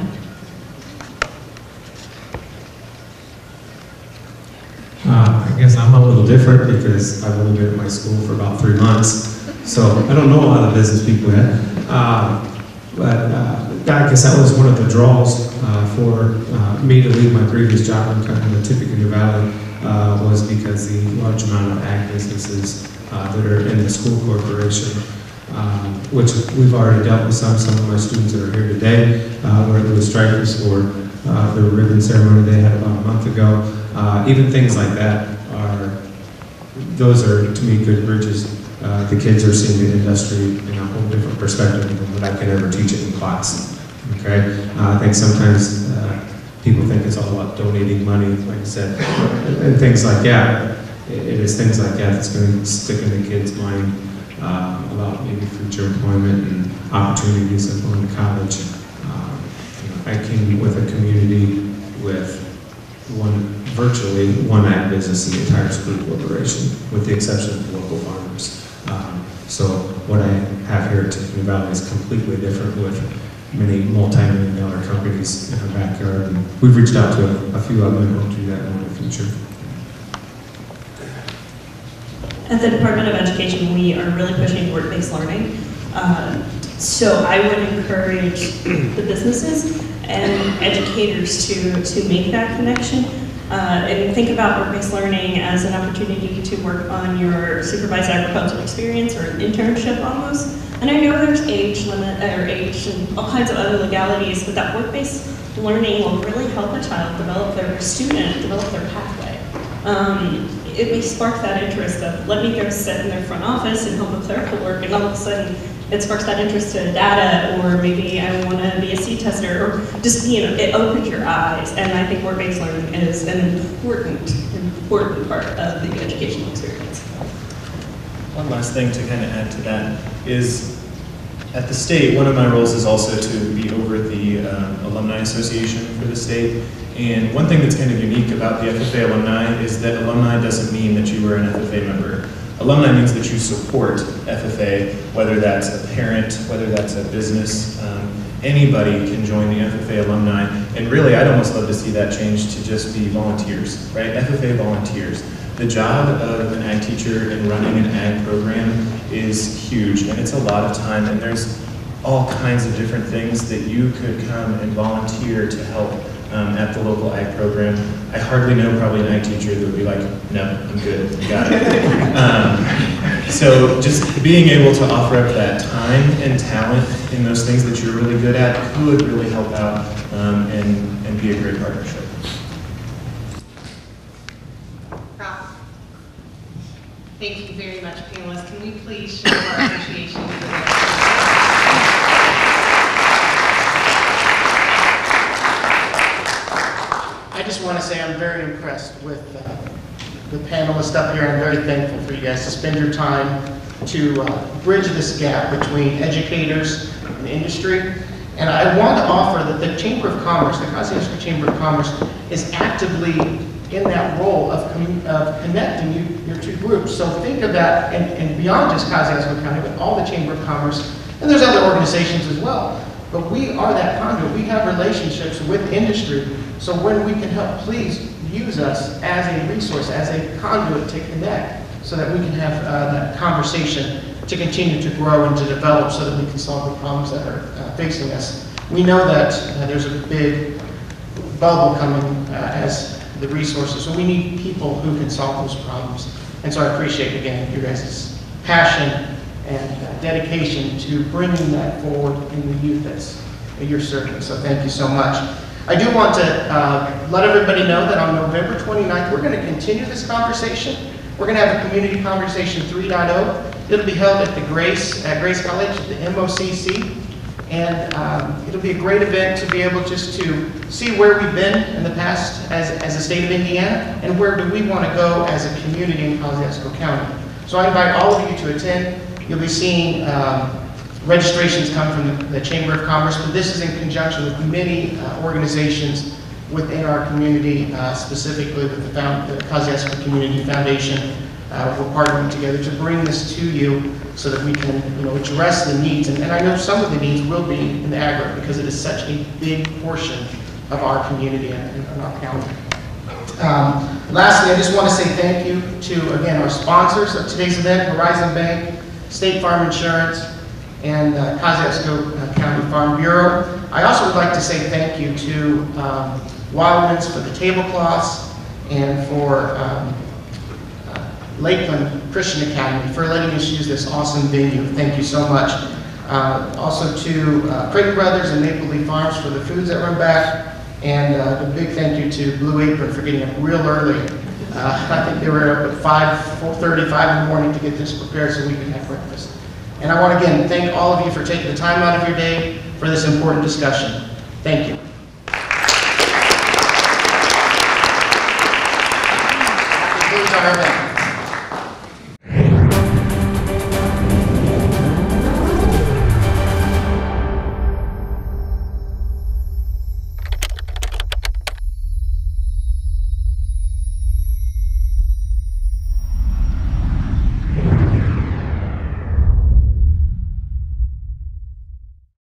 Uh, I guess I'm a little different because I've only been at my school for about three months, so I don't know a lot of business people yet. Uh, but uh, I guess that was one of the draws uh, for uh, me to leave my previous job in, in the Tippecanoe Valley uh, was because the large amount of ag businesses uh, that are in the school corporation um, which we've already dealt with some. Some of my students that are here today were the strikers for uh, the ribbon ceremony they had about a month ago. Even things like that are, those are to me good bridges. Uh, the kids are seeing the industry in a whole different perspective than what I can ever teach it in class. Okay, uh, I think sometimes uh, people think it's all about donating money, like I said, and things like that. It is things like that that's going to stick in the kid's mind um, about maybe future employment and opportunities of going to college. You know, I came with a community with one, virtually one ag business in the entire school corporation, with the exception of local farmers. So what I have here at Tiffany Valley is completely different with many multi-million dollar companies in our backyard. And we've reached out to a, a few of them and to do that in the future. At the Department of Education, we are really pushing work-based learning. Uh, so I would encourage the businesses and educators to, to make that connection. Uh, and think about work-based learning as an opportunity to work on your supervised agricultural experience or an internship almost. And I know there's age limit or age and all kinds of other legalities, but that work-based learning will really help a child develop their student, develop their pathway. Um, it may spark that interest of let me go sit in their front office and help with clerical work, and all of a sudden it sparks that interest in data, or maybe I want to be a seed tester, or just you know it opens your eyes. And I think work-based learning is an important, important part of the educational experience. One last thing to kind of add to that is at the state, one of my roles is also to be over at the um, Alumni Association for the state. And one thing that's kind of unique about the FFA alumni is that alumni doesn't mean that you were an FFA member. Alumni means that you support FFA, whether that's a parent, whether that's a business. Um, anybody can join the FFA alumni. And really, I'd almost love to see that change to just be volunteers, right? FFA volunteers. The job of an ag teacher in running an ag program is huge, and it's a lot of time, and there's all kinds of different things that you could come and volunteer to help um, at the local ag program. I hardly know probably an ag teacher that would be like, no, I'm good, got it. um, So just being able to offer up that time and talent in those things that you're really good at could really help out um, and, and be a great partnership. Rob? Thank you very much, panelists. Can we please show our appreciation for their... I just want to say I'm very impressed with uh, the panelists up here. I'm very thankful for you guys to spend your time to uh, bridge this gap between educators and industry. And I want to offer that the Chamber of Commerce, the Kosciusko Chamber of Commerce, is actively in that role of, of connecting you, your two groups. So think of and, and beyond just Kosciusko County, but all the Chamber of Commerce, and there's other organizations as well. But we are that conduit. We have relationships with industry. So when we can help, please use us as a resource, as a conduit to connect, so that we can have uh, that conversation to continue to grow and to develop so that we can solve the problems that are uh, facing us. We know that uh, there's a big bubble coming uh, as the resources, so we need people who can solve those problems. And so I appreciate, again, your guys' passion and uh, dedication to bringing that forward in the youth that's that you're serving. So thank you so much. I do want to uh, let everybody know that on November 29th, we're going to continue this conversation. We're going to have a Community Conversation 3.0. It'll be held at the Grace, at Grace College, the MOCC. And um, it'll be a great event to be able just to see where we've been in the past as, as a state of Indiana and where do we want to go as a community in Kosciusko County. So I invite all of you to attend. You'll be seeing um, registrations come from the, the Chamber of Commerce, but this is in conjunction with many uh, organizations within our community, uh, specifically with the, found, the Kosciusko Community Foundation. Uh, we're partnering together to bring this to you so that we can, you know, address the needs. And, and I know some of the needs will be in the agri because it is such a big portion of our community and, and our county. Um, lastly, I just want to say thank you to, again, our sponsors of today's event, Horizon Bank, State Farm Insurance, and uh, Kosciusko uh, County Farm Bureau. I also would like to say thank you to um, Wildlands for the tablecloths and for um, uh, Lakeland Christian Academy for letting us use this awesome venue. Thank you so much. Uh, also to uh, Creighton Brothers and Maple Leaf Farms for the foods that run back. And uh, a big thank you to Blue Apron for getting up real early. Uh, I think they were up at 5, 4.30, 5 in the morning to get this prepared so we could have breakfast. And I want to again thank all of you for taking the time out of your day for this important discussion. Thank you. That concludes our event.